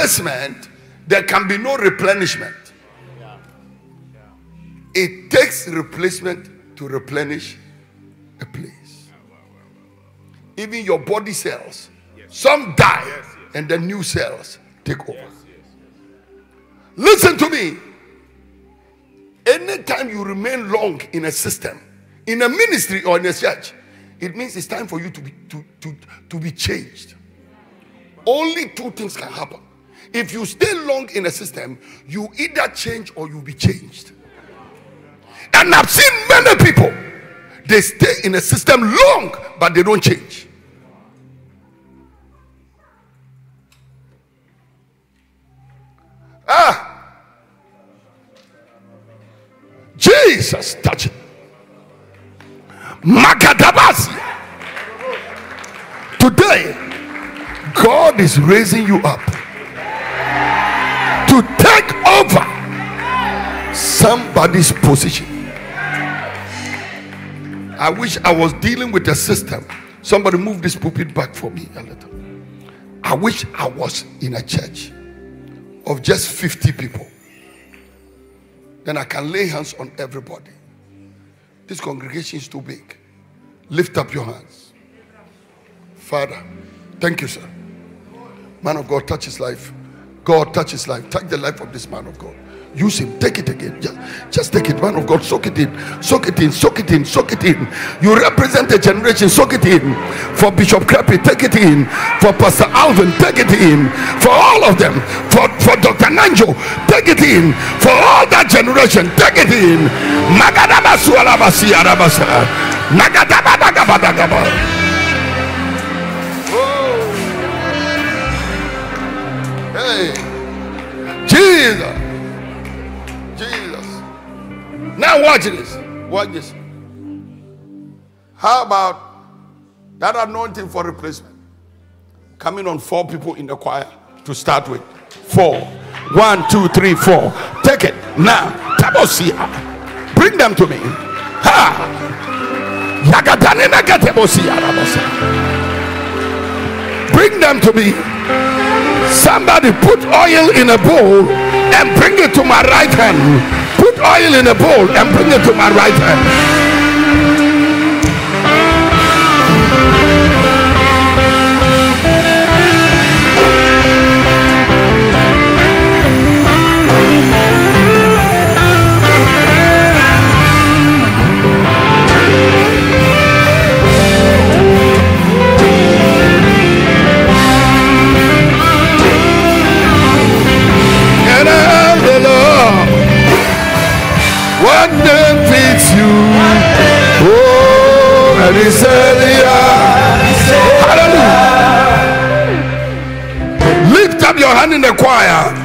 replacement, there can be no replenishment. It takes replacement to replenish a place. Even your body cells, some die and the new cells take over. Listen to me. Anytime you remain long in a system, in a ministry or in a church, it means it's time for you to be to, to, to be changed. Only two things can happen. If you stay long in a system, you either change or you will be changed. And I've seen many people, they stay in a system long, but they don't change. Ah, Jesus, touch it. Today, God is raising you up to take over somebody's position. I wish I was dealing with a system. Somebody move this pulpit back for me a little. I wish I was in a church of just 50 people. Then I can lay hands on everybody. This congregation is too big. Lift up your hands. Father, thank you, sir. Man of God, touch his life. God, touch his life. Touch the life of this man of God. Use him. Take it again. Just, just take it, man of God. Soak it in. Soak it in. Soak it in. Soak it in. You represent a generation. Soak it in. For Bishop Creppy, take it in. For Pastor Alvin, take it in. For all of them. For, for Dr. Nanjo, take it in. For all that generation, take it in. Magadabasu alabasi arabasa. Nagadabadagabadagaba. Hey, Jesus, Jesus. Now watch this. Watch this. How about that anointing for replacement? Coming on four people in the choir to start with. Four. One, two, three, four. Take it now. Tabosia. Bring them to me. Ha. Bring them to me. Somebody put oil in a bowl and bring it to my right hand. Put oil in a bowl and bring it to my right hand. Hallelujah. Lift up your hand in the choir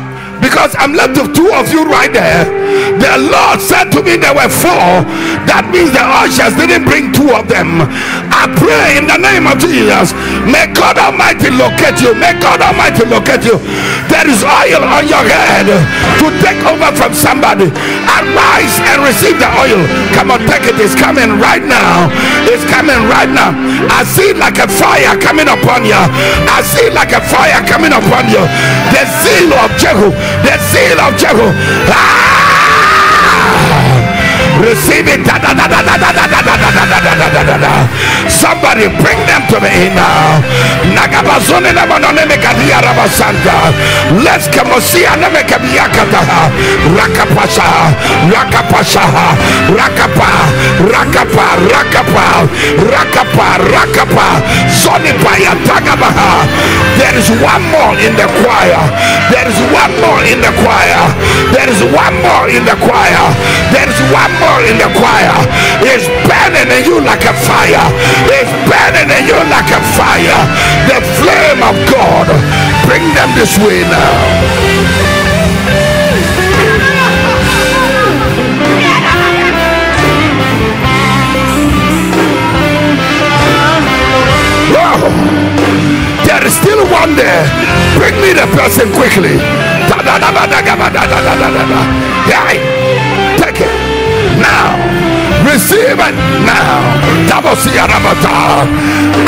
because I'm left with two of you right there. The Lord said to me there were four. That means the ushers didn't bring two of them. I pray in the name of Jesus. May God Almighty locate you. May God Almighty locate you. There is oil on your head to take over from somebody. Arise and receive the oil. Come on, take it. It's coming right now. It's coming right now. I see like a fire coming upon you. I see like a fire coming upon you. The zeal of Jehu. The zeal of Jehu. Ah! Receive it. Da, da, da, da, da, da, da, da, da, da, da, da, da. Somebody bring them to me now. Let's na mekabiakata. Rakapasha. Rakapasha. Rakapa. Rakapa. Rakapa. Rakapa. Rakapa. Sonipaya tagabaha. There is one more in the choir. There is one more in the choir. There is one more in the choir. There is one more in the choir. It's burning in you like a fire. It's burning in you like a fire. The flame of God. Bring them this way now. There is still one there. Bring me the person quickly. Da, da, da, da, da, da, da, da, da, da. Yeah. Take it now. Receive it now.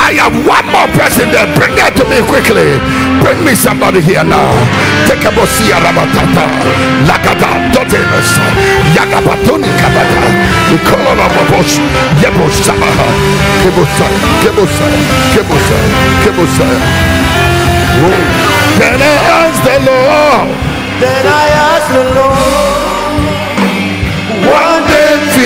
I have one more person there. Bring that to me quickly. Bring me somebody here now. Take a bosia rabatata. Lakata dotemus. Yagabatoni kabata. Nikolona babos. Yebosabaha. Kebosa. Kebosa. Kebosa. Kebosa. Oh. Then I asked the Lord. Then I asked the Lord,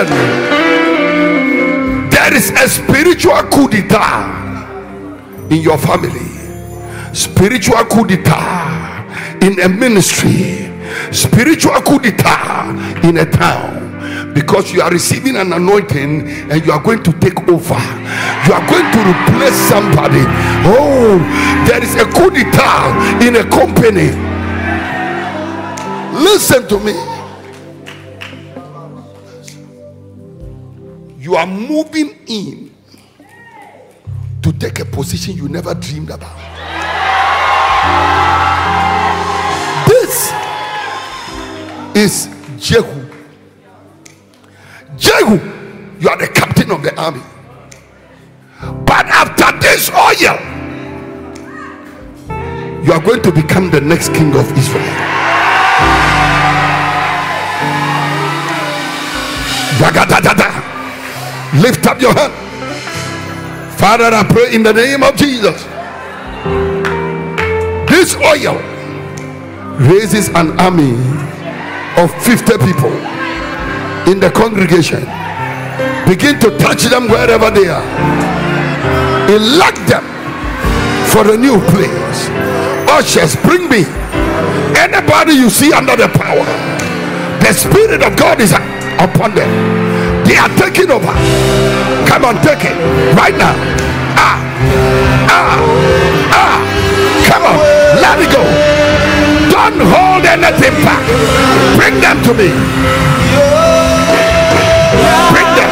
Listen, there is a spiritual coup d'etat in your family, spiritual coup d'etat in a ministry, spiritual coup d'etat in a town because you are receiving an anointing and you are going to take over, you are going to replace somebody. Oh, there is a coup d'etat in a company. Listen to me. Are moving in to take a position you never dreamed about. This is Jehu. Jehu, you are the captain of the army. But after this oil, you are going to become the next king of Israel. Yagadadada. Lift up your hand. Father, I pray in the name of Jesus. This oil raises an army of 50 people in the congregation. Begin to touch them wherever they are. Elect them for a new place. Ushers, bring me anybody you see under the power. The Spirit of God is upon them. They are taking over. Come on, take it right now. Ah, ah, ah. Come on, let it go. Don't hold anything back. Bring them to me. Bring them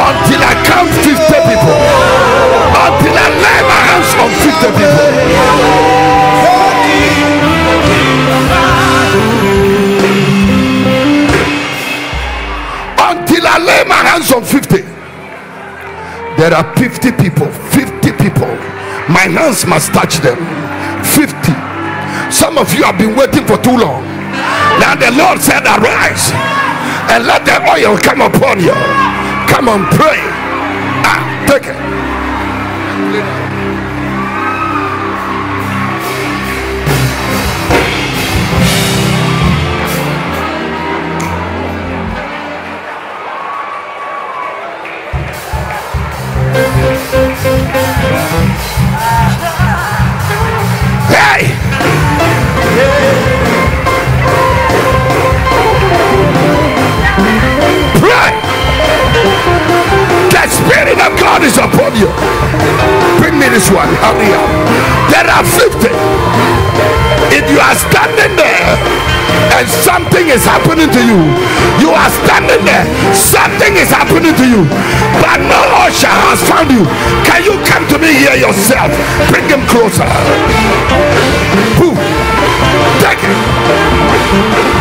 until I count 50 people. Until I lay my hands on 50 people. I lay my hands on 50. There are 50 people. 50 people. My hands must touch them. 50. Some of you have been waiting for too long. Now the Lord said, Arise and let the oil come upon you. Come on, pray. Ah, take it. Spirit of God is upon you. Bring me this one. Hurry up. There are 50. If you are standing there and something is happening to you, you are standing there, something is happening to you, but no usher has found you. Can you come to me here yourself? Bring him closer. Who? Take it.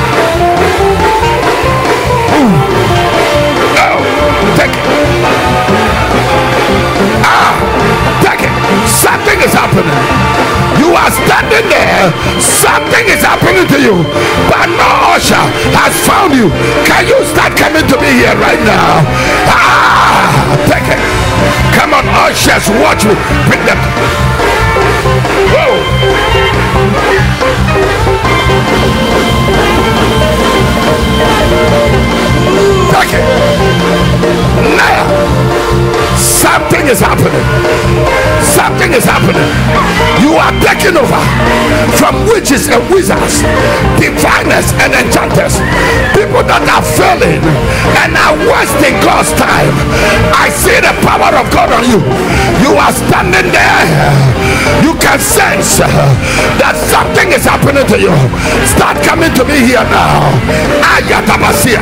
Something is happening. You are standing there. Something is happening to you, but no usher has found you. Can you start coming to me here right now? Ah, take it. Come on, ushers, watch me. Bring them. Whoa. Take it. Now. Something is happening. Something is happening. You are taking over from witches and wizards, diviners and enchanters, people that are failing and are wasting God's time. I see the power of God on you. You are standing there. You can sense that something is happening to you. Start coming to me here now. Ayatabasia.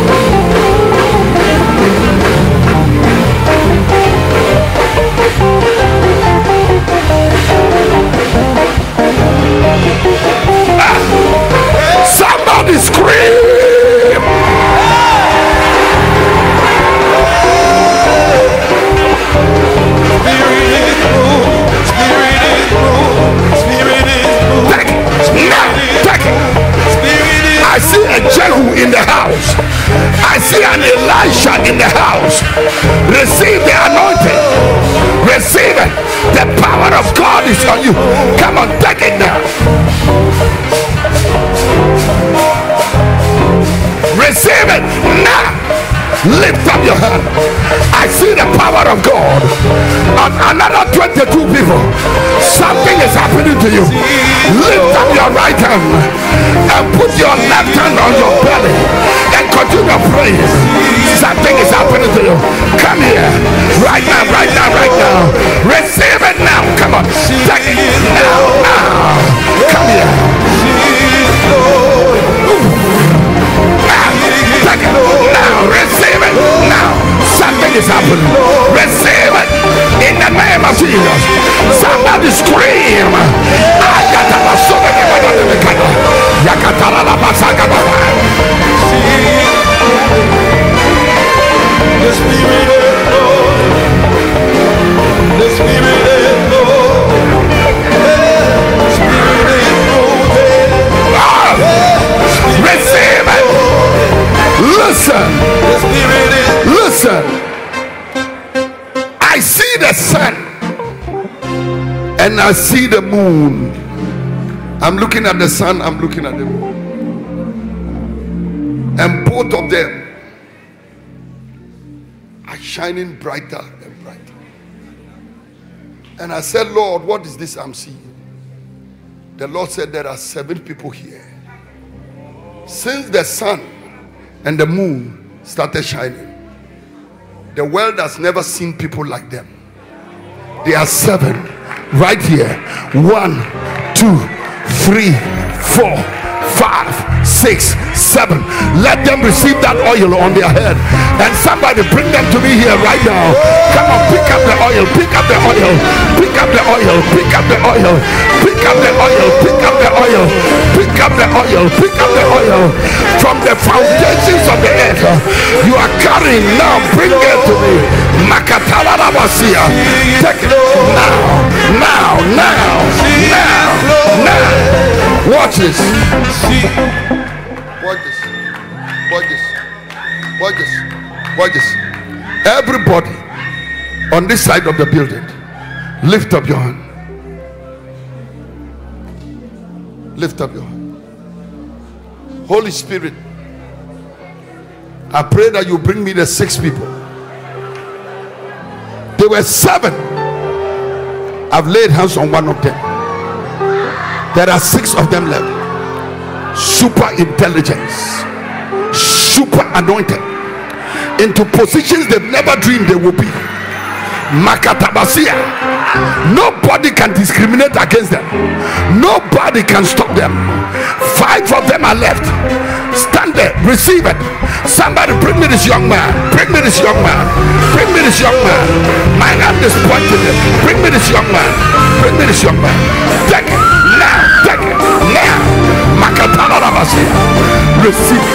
I see the moon. I'm looking at the sun, I'm looking at the moon. And both of them are shining brighter and brighter. And I said, Lord, what is this I'm seeing? The Lord said, There are seven people here. Since the sun and the moon started shining, the world has never seen people like them. There are seven right here. One, two, three, four, five, six, seven. Let them receive that oil on their head. And somebody bring them to me here right now. Come on, pick up the oil, pick up the oil, pick up the oil, pick up the oil, pick up the oil, pick up the oil, pick up the oil, pick up the oil from the foundations of the earth. You are carrying now, bring it to me. Makatala Rabasia. Take it now, now, now, now, now. Watch this. Watch this. Watch this. Watch this. Watch this. Everybody on this side of the building, lift up your hand. Lift up your hand. Holy Spirit, I pray that you bring me the six people. Were seven. I've laid hands on one of them. There are six of them left. Super intelligence, super anointed, into positions they've never dreamed they will be. Makatabasia. Nobody can discriminate against them. Nobody can stop them. Five of them are left. There, receive it. Somebody bring me this young man. Bring me this young man. Bring me this young man. My hand is pointing. Bring me this young man. Bring me this young man. Take it now. Take it now. Makatalarabasia. Receive.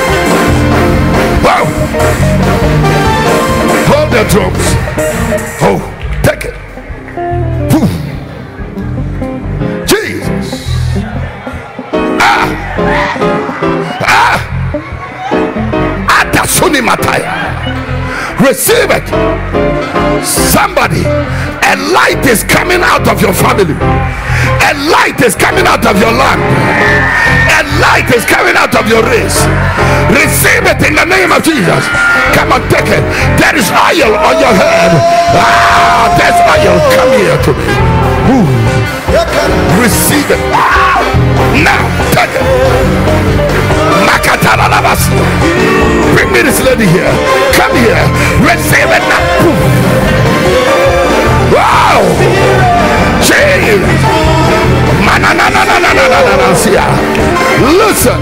Wow. Hold the drums. Receive it. Somebody, a light is coming out of your family. A light is coming out of your land. A light is coming out of your race. Receive it in the name of Jesus. Come on, take it. There is oil on your head. Ah, there's oil. Come here to me. Ooh. Receive it. Now, take it. Bring me this lady here. Come here. Receive it now. Wow. Jeez. Listen.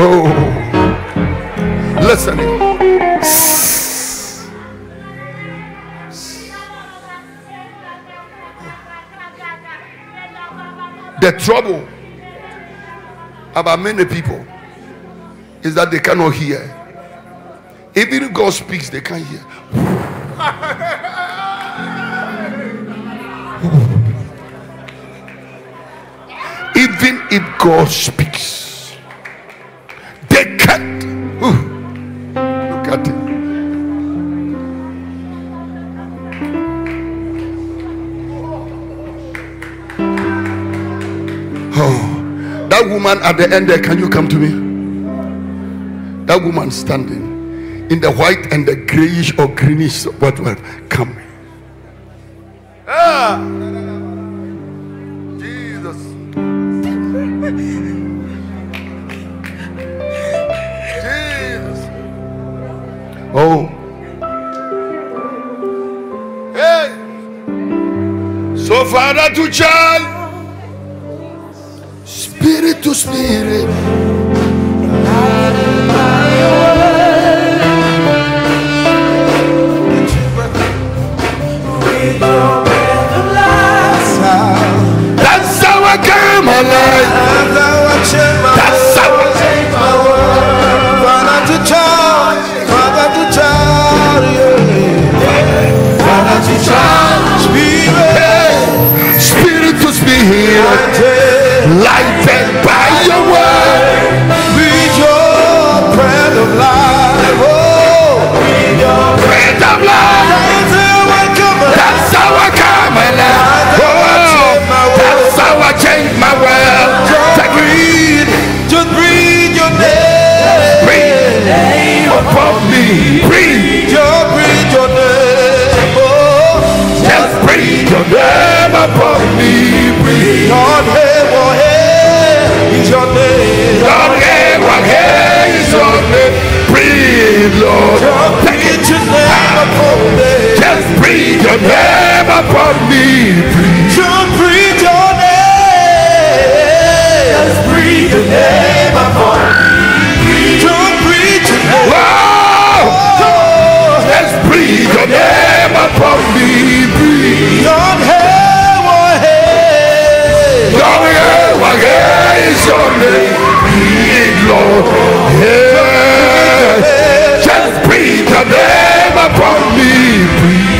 Oh. Listen. The trouble about many people is that they cannot hear. Even if God speaks, they can't hear. Even if God speaks, woman at the end there, can you come to me? That woman standing in the white and the grayish or greenish, What? whatever, come. Name upon me. Just breathe your name. Just breathe your name upon me. Breathe your name. Breathe your name upon me. Breathe. Breathe. Just breathe your name upon me. Breathe.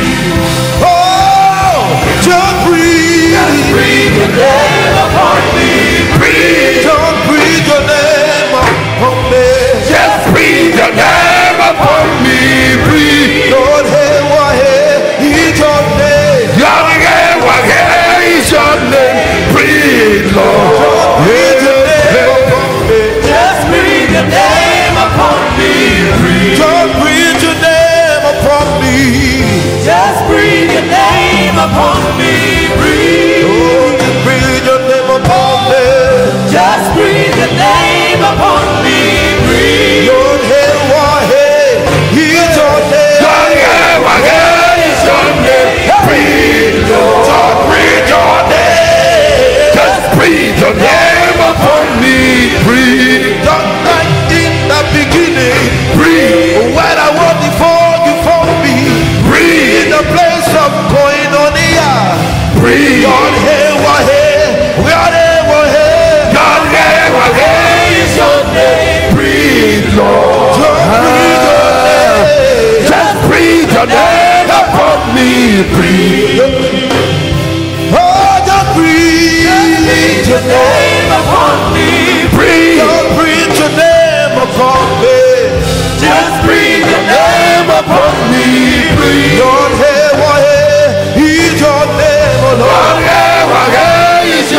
Oh, just breathe. Breathe your name upon me. Breathe. Just breathe your name upon me. Just breathe your name upon me. Breathe. Lord, hey, what, hey, is your name. Lord, hey, what hey is your name? Breathe, Lord. Breathe your name upon me. Just breathe your name upon me. Breathe upon me. Breathe. Oh, just breathe your name upon me. Just breathe your name upon me. Breathe. Lord, hey, what, hey, is your name. Hey, what hey is your name? Breathe your name. Just breathe your name God, your name? Breathe, Lord. Just breathe your name. Just breathe your name upon me. Breathe. Oh, just breathe. your name upon me. Breathe. Lord, breathe your name upon me. Just breathe your name upon me. Breathe. Lord, hey,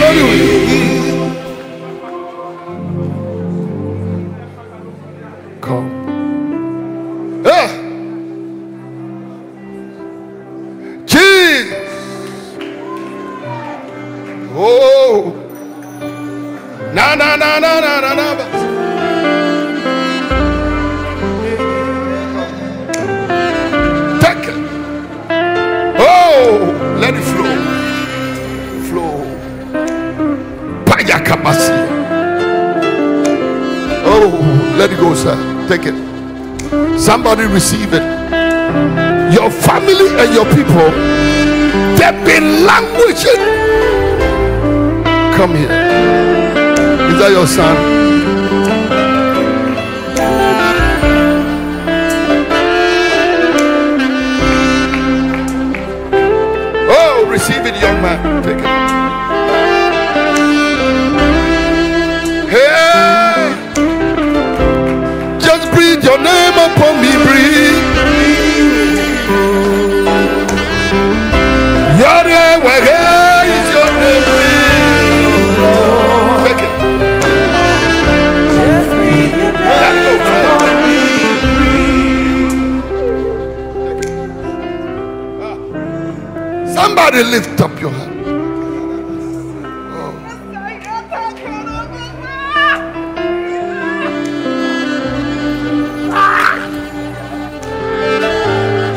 Hallelujah. Receive it. Your family and your people, they've been languishing. Come here. Is that your son? Somebody lift up your hand.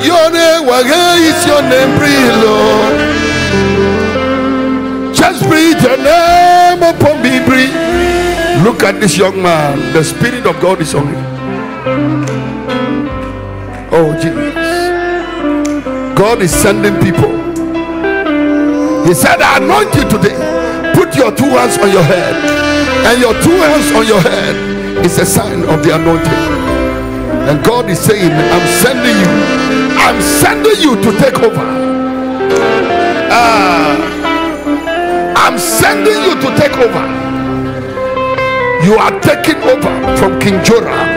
Your name, where is your name? Just breathe your name upon me. Breathe. Look at this young man. The Spirit of God is on him. Oh, Jesus. God is sending people. He said, I anoint you today. Put your two hands on your head. And your two hands on your head is a sign of the anointing. And God is saying, I'm sending you. I'm sending you to take over. Ah, I'm sending you to take over. You are taking over from King Joram.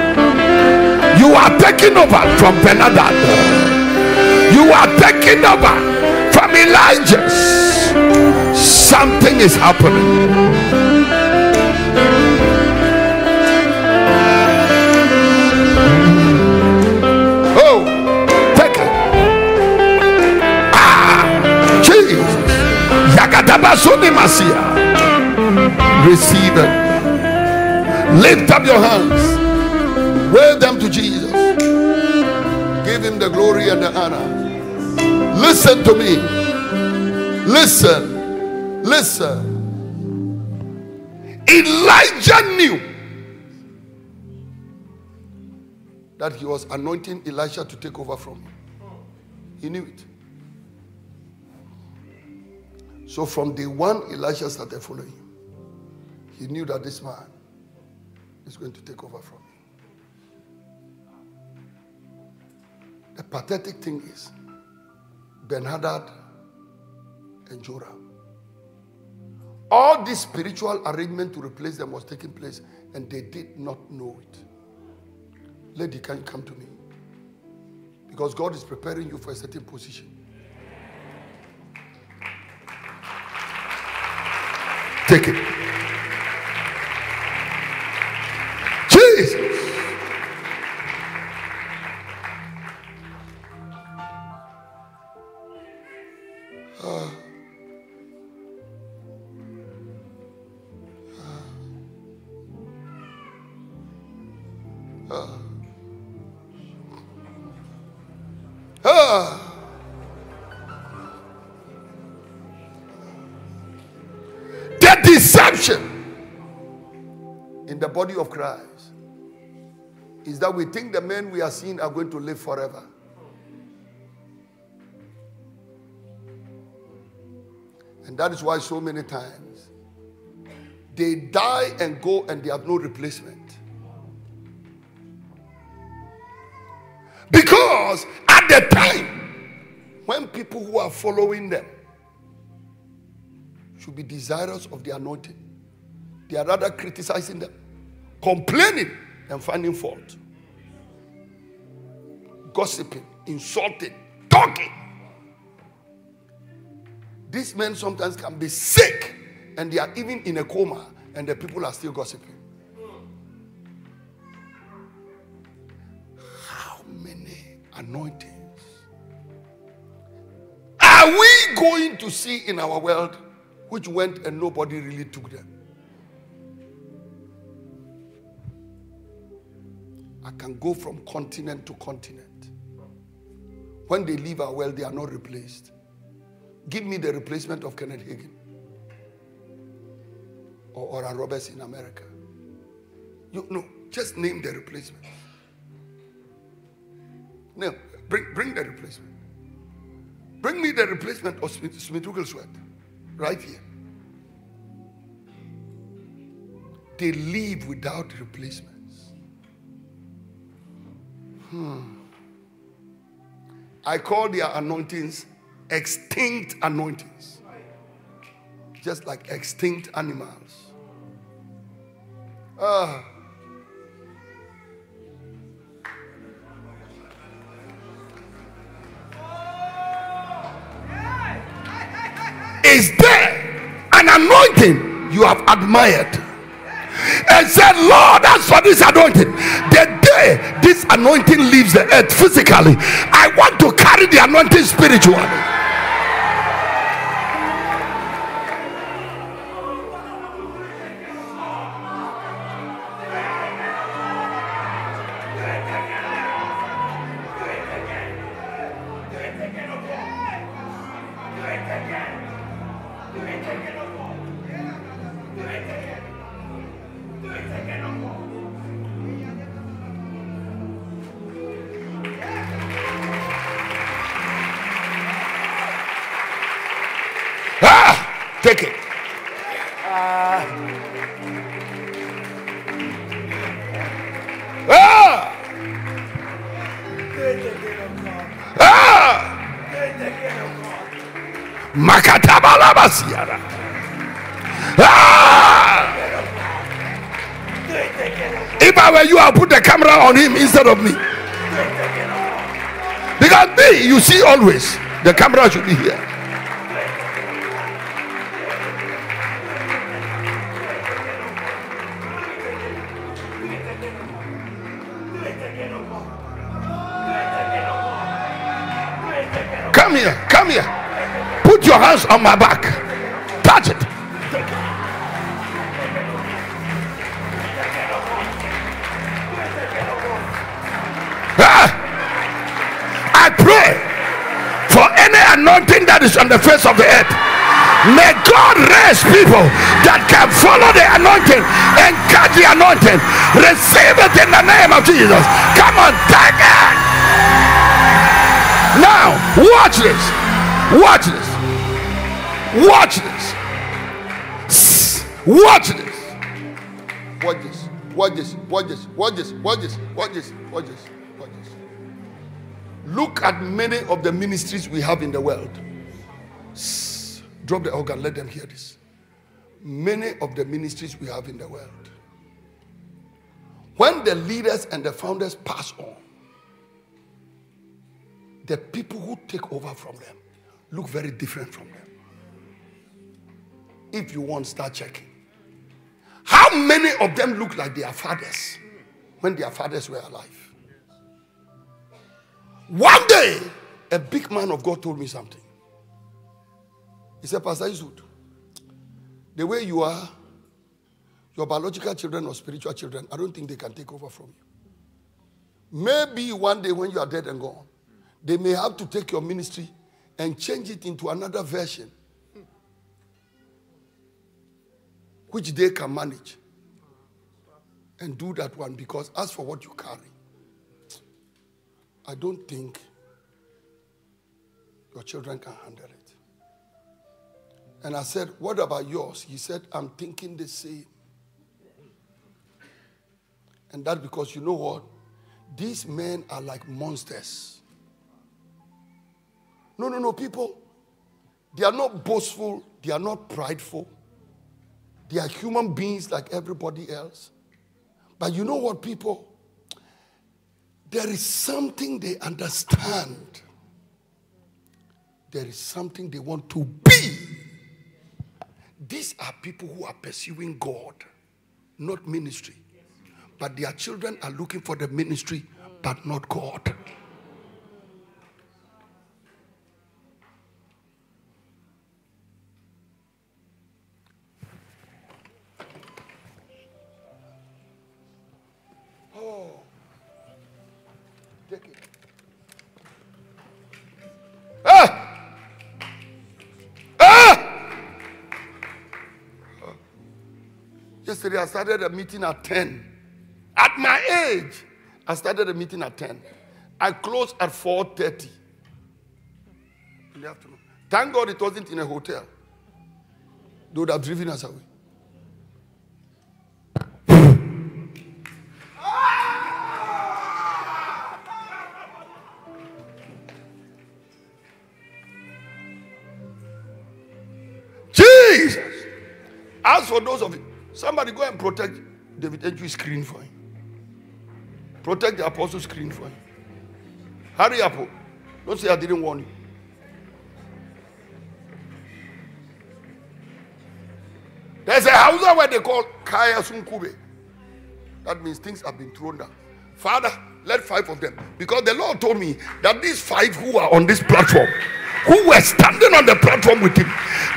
You are taking over from Ben-Hadad. You are taking over from Elijah. Something is happening. Oh, take it. Ah, Jesus. Yagadabasuni Masia. Receive it. Lift up your hands. Wave them to Jesus. Give him the glory and the honor. Listen to me. Listen. Listen. Elijah knew that he was anointing Elisha to take over from him. He knew it. So from day one, Elisha started following him. He knew that this man is going to take over from him. The pathetic thing is, Ben Hadad and Joram. All this spiritual arrangement to replace them was taking place, and they did not know it. Lady, can you come to me? Because God is preparing you for a certain position. Take it. Jesus. Body of Christ is that we think the men we are seeing are going to live forever. And that is why so many times they die and go and they have no replacement. Because at the time when people who are following them should be desirous of the anointing, they are rather criticizing them, complaining, and finding fault, gossiping, insulting, talking. These men sometimes can be sick and they are even in a coma and the people are still gossiping. How many anointings are we going to see in our world which went and nobody really took them? Can go from continent to continent. When they leave our world, they are not replaced. Give me the replacement of Kenneth Hagin or Oral Roberts in America. You no, just name the replacement. No, bring, bring the replacement. Bring me the replacement of Smith, Smith Wigglesworth right here. They leave without replacements. Hmm. I call their anointings extinct anointings. Just like extinct animals. Ah. Is there an anointing you have admired? And said, Lord, as for this anointing, the day this anointing leaves the earth physically, I want to carry the anointing spiritually. Instead of me. Because me, you see always, the camera should be here. Come here, come here. Put your hands on my back. On the face of the earth. May God raise people that can follow the anointing and catch the anointing. Receive it in the name of Jesus. Come on, take it. Now, watch this. Watch this. Watch this. Watch this. Watch this. Watch this. Watch this. Watch this. Watch this. Watch this. Watch this. Watch this. Look at many of the ministries we have in the world. Drop the organ. Let them hear this. Many of the ministries we have in the world. When the leaders and the founders pass on, the people who take over from them look very different from them. If you want, start checking. How many of them look like their fathers when their fathers were alive? One day, a big man of God told me something. He said, Pastor Eastwood, the way you are, your biological children or spiritual children, I don't think they can take over from you. Maybe one day when you are dead and gone, they may have to take your ministry and change it into another version. which they can manage and do that one because as for what you carry, I don't think your children can handle it. And I said, What about yours? He said, I'm thinking the same. And that because you know what? These men are like monsters. No, no, no, people. They are not boastful, they are not prideful. They are human beings like everybody else. But you know what, people? There is something they understand. There is something they want to be. These are people who are pursuing God, not ministry. But their children are looking for the ministry, but not God. Oh. Ah! Yesterday I started a meeting at 10. At my age, I started a meeting at 10. I closed at 4:30 in the afternoon. Thank God it wasn't in a hotel. They would have driven us away. Jesus. As for those of you, somebody go and protect David Antwi screen for him. Protect the apostle screen for him. Hurry up. oh. Don't say I didn't warn you. There's a house where they call Kaya Sunkube. That means things have been thrown down. Father, let five of them. Because the Lord told me that these five who are on this platform, who were standing on the platform with him,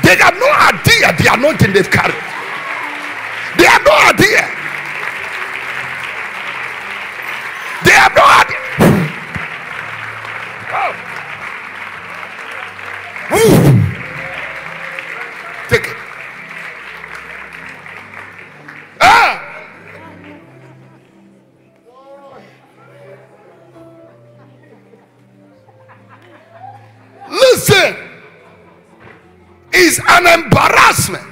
they have no idea the anointing they've carried. They have no idea. They have no idea. Oh. Take it. Ah! Listen, it's an embarrassment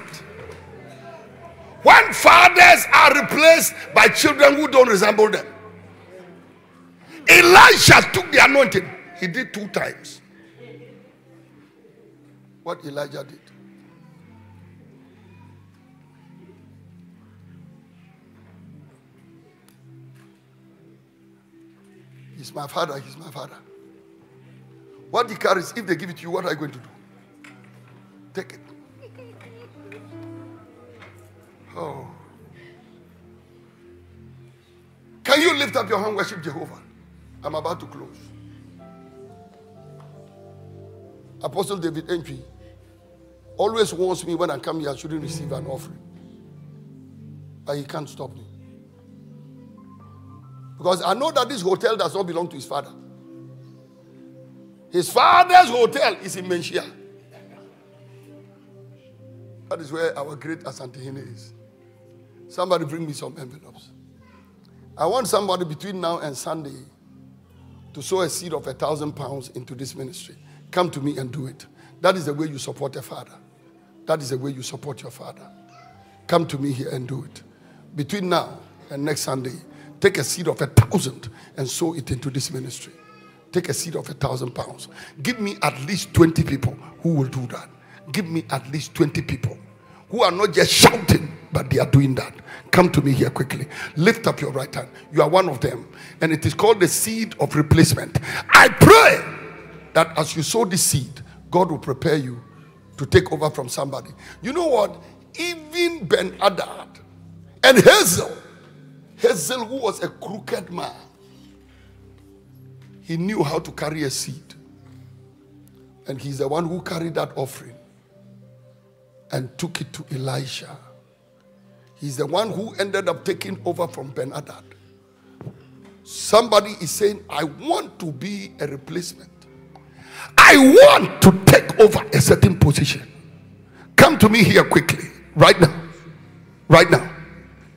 when fathers are replaced by children who don't resemble them. Elijah took the anointing, he did two times. What Elijah did. He's my father, he's my father. What he carries, if they give it to you, what are you going to do? Take it. Oh. Lift up your hand, worship Jehovah? I'm about to close. Apostle David Antwi always warns me when I come here, I shouldn't receive an offering. But he can't stop me. Because I know that this hotel does not belong to his father. His father's hotel is in Manhyia. That is where our great Asantehene is. Somebody bring me some envelopes. I want somebody between now and Sunday to sow a seed of a thousand pounds into this ministry. Come to me and do it. That is the way you support a father. That is the way you support your father. Come to me here and do it. Between now and next Sunday, take a seed of a thousand and sow it into this ministry. Take a seed of a thousand pounds. Give me at least 20 people who will do that. Give me at least 20 people who are not just shouting, but they are doing that. Come to me here quickly. Lift up your right hand. You are one of them. And it is called the seed of replacement. I pray that as you sow this seed, God will prepare you to take over from somebody. You know what? Even Ben-Hadad and Hazael, Hazael, who was a crooked man, he knew how to carry a seed. And he's the one who carried that offering and took it to Elisha. He's the one who ended up taking over from Ben Hadad. Somebody is saying, I want to be a replacement. I want to take over a certain position. Come to me here quickly, right now. Right now.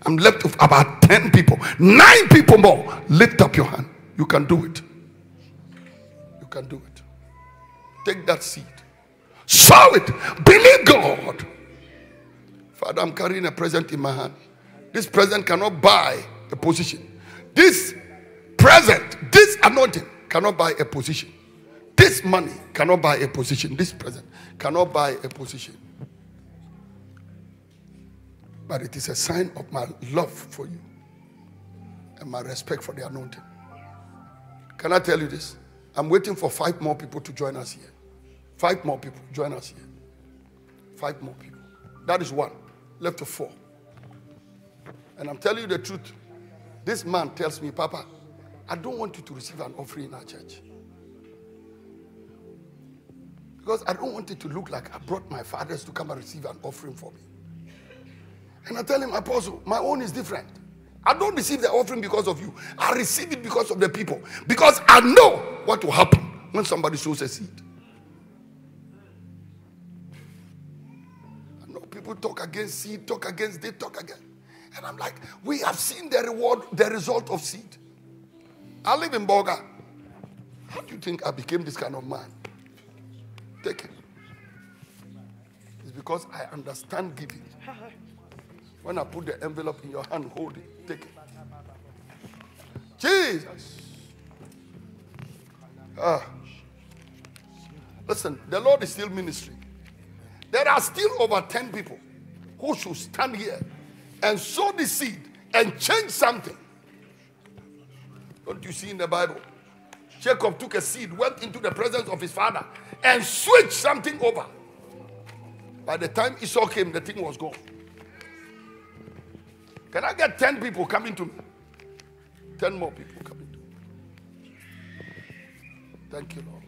I'm left with about 10 people. Nine people more. Lift up your hand. You can do it. You can do it. Take that seed. Sow it. Believe God. Father, I'm carrying a present in my hand. This present cannot buy a position. This present, this anointing cannot buy a position. This money cannot buy a position. This present cannot buy a position. But it is a sign of my love for you and my respect for the anointing. Can I tell you this? I'm waiting for five more people to join us here. Five more people join us here. Five more people. That is one. Left to four. And I'm telling you the truth. This man tells me, Papa, I don't want you to receive an offering in our church. Because I don't want it to look like I brought my fathers to come and receive an offering for me. And I tell him, Apostle, my own is different. I don't receive the offering because of you. I receive it because of the people. Because I know what will happen when somebody sows a seed. People talk against seed, talk against they talk against. And I'm like, we have seen the reward, the result of seed. I live in Bolga. How do you think I became this kind of man? Take it. It's because I understand giving. When I put the envelope in your hand, hold it. Take it. Jesus. Ah. Listen, the Lord is still ministering. There are still over 10 people who should stand here and sow the seed and change something. Don't you see in the Bible? Jacob took a seed, went into the presence of his father, and switched something over. By the time Esau came, the thing was gone. Can I get 10 people coming to me? 10 more people coming to me. Thank you, Lord.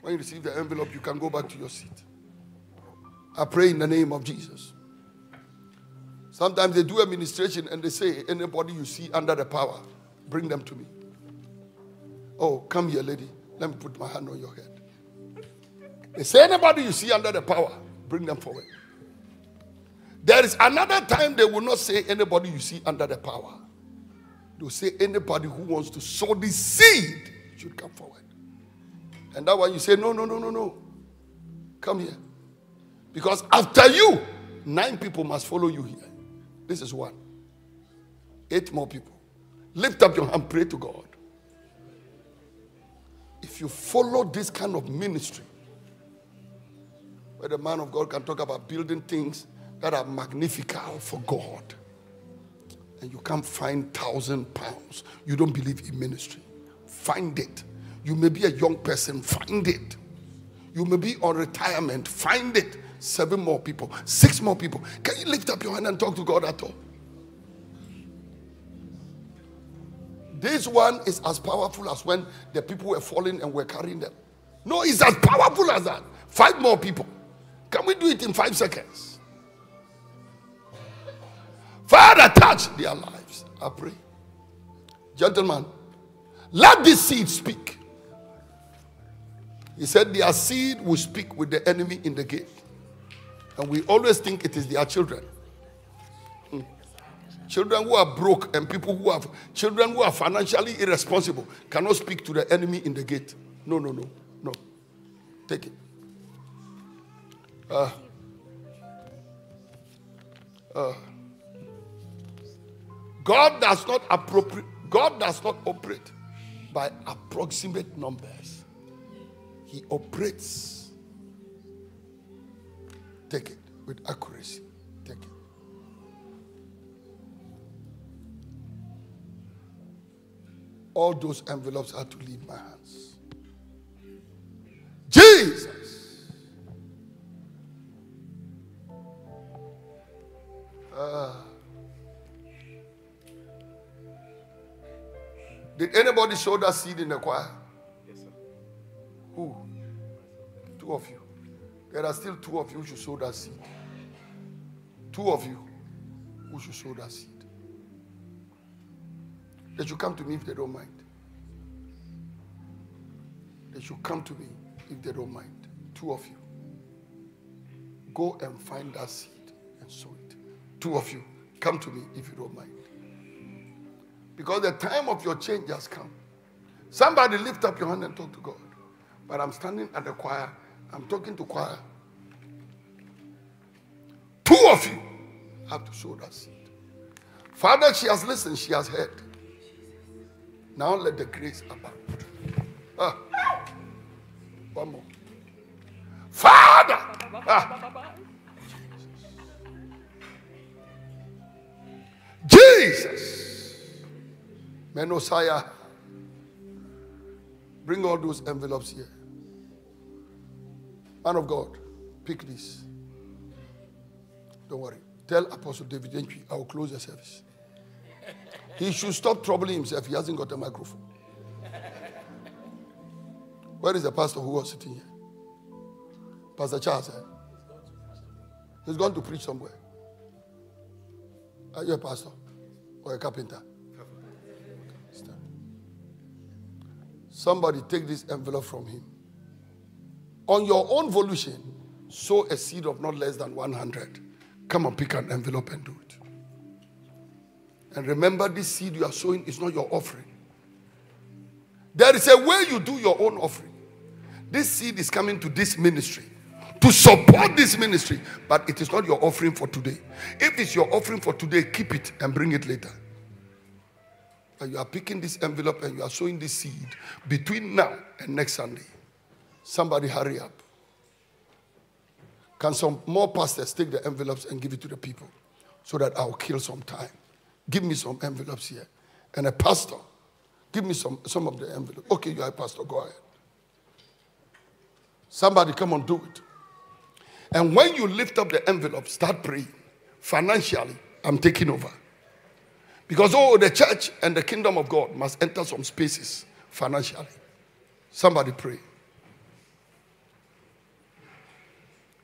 When you receive the envelope, you can go back to your seat. I pray in the name of Jesus. Sometimes they do administration and they say, anybody you see under the power, bring them to me. Oh, come here, lady. Let me put my hand on your head. They say, anybody you see under the power, bring them forward. There is another time they will not say anybody you see under the power. They'll say anybody who wants to sow the seed should come forward. And that one you say, no, no, no, no, no. Come here. Because after you, nine people must follow you here. This is one. Eight more people. Lift up your hand, pray to God. If you follow this kind of ministry, where the man of God can talk about building things that are magnifical for God, and you can't find thousand pounds, you don't believe in ministry. Find it. You may be a young person, find it. You may be on retirement, find it. Seven more people, six more people. Can you lift up your hand and talk to God at all? This one is as powerful as when the people were falling and were carrying them. No, it's as powerful as that. Five more people. Can we do it in five seconds? Father, touch their lives. I pray. Gentlemen, let this seed speak. He said their seed will speak with the enemy in the gate. And we always think it is their children. Hmm. Children who are broke and people who have children who are financially irresponsible cannot speak to the enemy in the gate. No, no, no, no. Take it. Uh, uh, God does not appropriate. God does not operate by approximate numbers. He operates. Take it with accuracy. Take it. All those envelopes are to leave my hands. Jesus. Ah. Did anybody sow that seed in the choir? Who? Two of you. There are still two of you who should sow that seed. Two of you who should sow that seed. They should come to me if they don't mind. They should come to me if they don't mind. Two of you. Go and find that seed and sow it. Two of you, come to me if you don't mind. Because the time of your change has come. Somebody lift up your hand and talk to God. But I'm standing at the choir. I'm talking to choir. Two of you have to sow that seed. Father, she has listened, she has heard. Now let the grace abound. Ah. One more. Father! Ah. Jesus! Menosiah. Bring all those envelopes here. Man of God, pick this. Don't worry. Tell Apostle David Antwi, I will close the service. He should stop troubling himself. He hasn't got a microphone. Where is the pastor who was sitting here? Pastor Charles. Eh? He's gone to preach somewhere. Are you a pastor or a carpenter? Somebody take this envelope from him. On your own volition, sow a seed of not less than 100. Come and pick an envelope and do it. And remember, this seed you are sowing is not your offering. There is a way you do your own offering. This seed is coming to this ministry to support this ministry, but it is not your offering for today. If it's your offering for today, keep it and bring it later. You are picking this envelope and you are sowing this seed between now and next Sunday. Somebody hurry up. Can some more pastors take the envelopes and give it to the people so that I'll kill some time? Give me some envelopes here. And a pastor, give me some, some of the envelopes. Okay, you are a pastor, go ahead. Somebody come and do it. And when you lift up the envelope, start praying. Financially, I'm taking over. Because oh, the church and the kingdom of God must enter some spaces financially. Somebody pray.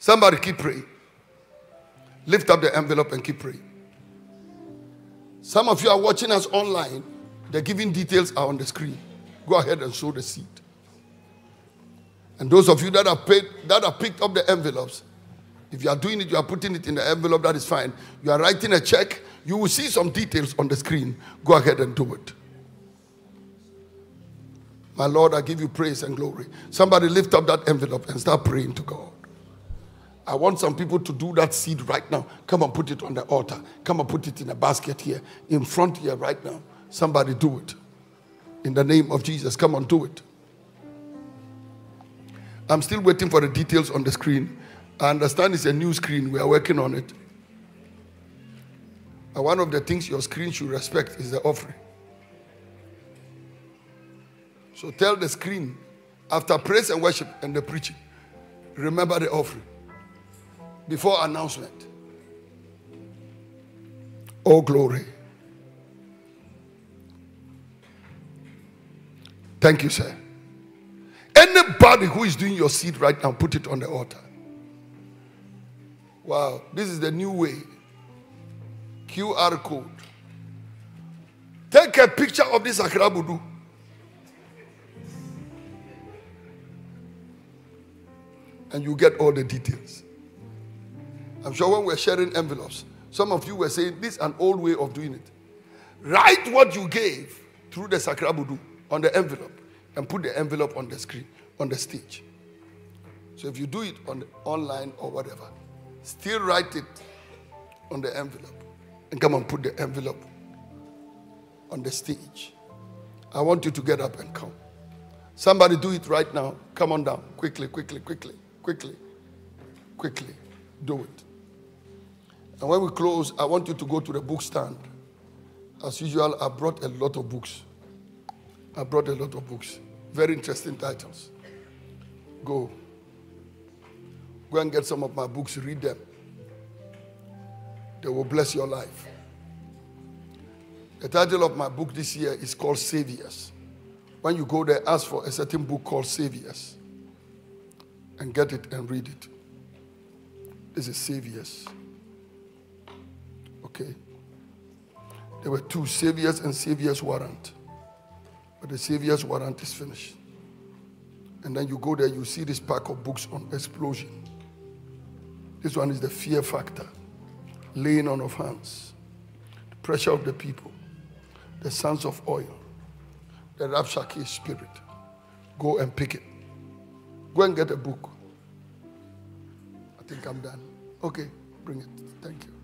Somebody keep praying. Lift up the envelope and keep praying. Some of you are watching us online. The giving details are on the screen. Go ahead and sow the seed. And those of you that have paid, that have picked up the envelopes, if you are doing it, you are putting it in the envelope, that is fine. You are writing a check, you will see some details on the screen. Go ahead and do it. My Lord, I give you praise and glory. Somebody lift up that envelope and start praying to God. I want some people to do that seed right now. Come and put it on the altar. Come and put it in a basket here, in front here right now. Somebody do it. In the name of Jesus, come on, do it. I'm still waiting for the details on the screen. I understand it's a new screen. We are working on it. And one of the things your screen should respect is the offering. So tell the screen after praise and worship and the preaching, remember the offering before announcement. Oh, glory. Thank you, sir. Anybody who is doing your seed right now, put it on the altar. Wow, this is the new way. QR code. Take a picture of this Akrabudu. And you get all the details. I'm sure when we're sharing envelopes, some of you were saying this is an old way of doing it. Write what you gave through the Sakrabudu on the envelope and put the envelope on the screen, on the stage. So if you do it on the, online or whatever, still write it on the envelope and come and put the envelope on the stage. I want you to get up and come. Somebody do it right now. Come on down. Quickly, quickly, quickly, quickly, quickly. Do it. And when we close, I want you to go to the book stand. As usual, I brought a lot of books. I brought a lot of books. Very interesting titles. Go. Go and get some of my books, read them. They will bless your life. The title of my book this year is called Saviors. When you go there, ask for a certain book called Saviors and get it and read it. This is Saviors. Okay. There were two Saviors and Saviors warrant. But the Savior's warrant is finished. And then you go there, you see this pack of books on explosion. This one is the fear factor, laying on of hands, the pressure of the people, the sons of oil, the Rabshakeh spirit. Go and pick it. Go and get a book. I think I'm done. Okay, bring it. Thank you.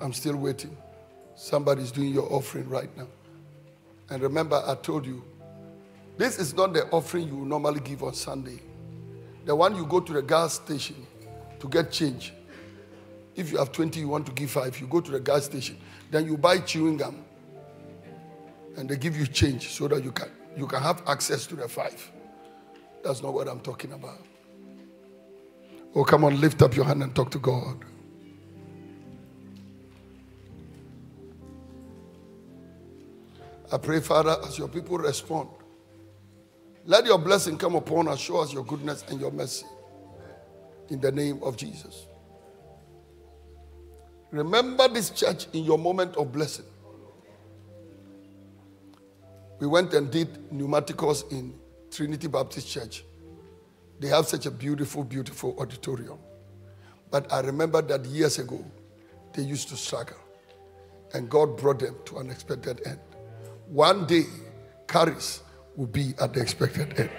I'm still waiting. Somebody's doing your offering right now. And remember, I told you, this is not the offering you normally give on Sunday. The one you go to the gas station to get change. If you have 20, you want to give five, you go to the gas station. Then you buy chewing gum. And they give you change so that you can, you can have access to the five. That's not what I'm talking about. Oh, come on, lift up your hand and talk to God. I pray, Father, as your people respond, let your blessing come upon us. Show us your goodness and your mercy. In the name of Jesus. Remember this church in your moment of blessing. We went and did pneumaticals in Trinity Baptist Church. They have such a beautiful, beautiful auditorium. But I remember that years ago, they used to struggle. And God brought them to an expected end. One day, Kharis will be at the expected end.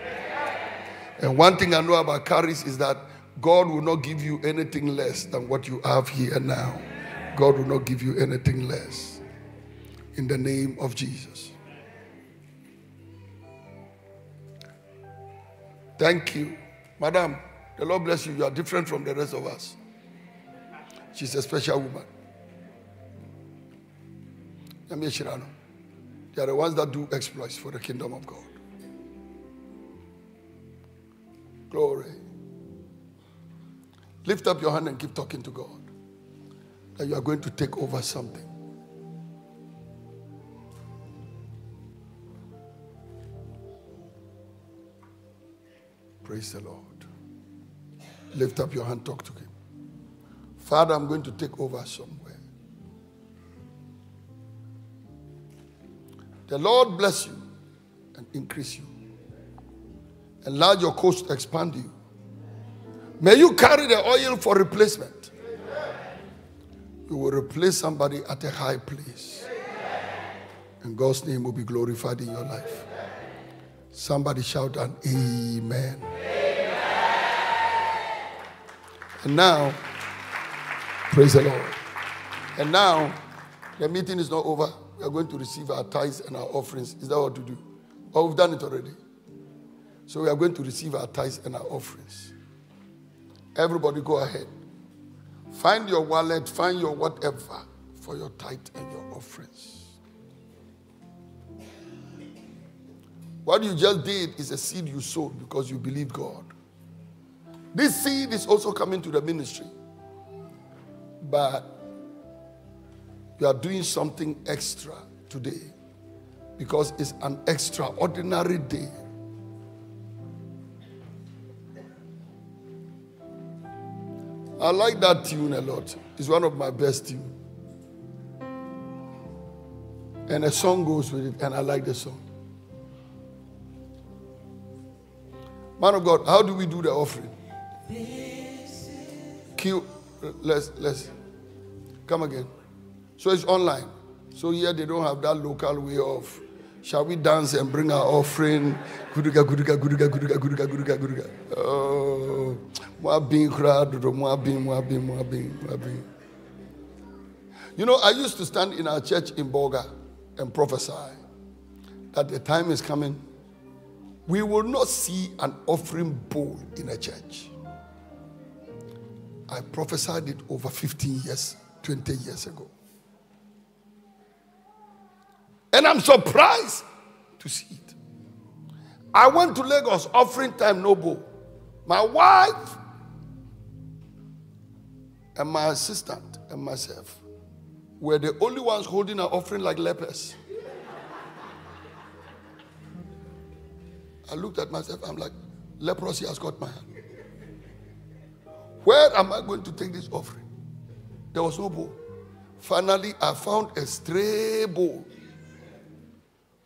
And one thing I know about Kharis is that God will not give you anything less than what you have here now. God will not give you anything less. In the name of Jesus. Thank you. Madam, the Lord bless you. You are different from the rest of us. She's a special woman. They are the ones that do exploits for the kingdom of God. Glory. Lift up your hand and keep talking to God. That you are going to take over something. Praise the Lord. Lift up your hand, talk to Him. Father, I'm going to take over somewhere. The Lord bless you and increase you. Enlarge your coast, expand you. May you carry the oil for replacement. You will replace somebody at a high place. And God's name will be glorified in your life. Somebody shout an amen. And now, praise the Lord. And now, the meeting is not over. We are going to receive our tithes and our offerings. Is that what to do? Oh, we've done it already. So we are going to receive our tithes and our offerings. Everybody go ahead. Find your wallet, find your whatever for your tithe and your offerings. What you just did is a seed you sowed because you believe God. This seed is also coming to the ministry. But you are doing something extra today because it's an extraordinary day. I like that tune a lot. It's one of my best tunes. And a song goes with it, and I like the song. Man of God, how do we do the offering? Q, let's let's come again. So it's online. So here they don't have that local way of shall we dance and bring our offering? Guduga, guduga, guduga, guduga, guduga, guduga, guduga. Oh, mwabin mwabin, mwabin, mwabin. You know, I used to stand in our church in Bolga and prophesy that the time is coming. We will not see an offering bowl in a church. I prophesied it over 15 years, 20 years ago. And I'm surprised to see it. I went to Lagos offering time, no. My wife and my assistant and myself were the only ones holding an offering like lepers. I looked at myself, I'm like, leprosy has got my hand. Where am I going to take this offering? There was no bowl. Finally, I found a stray bowl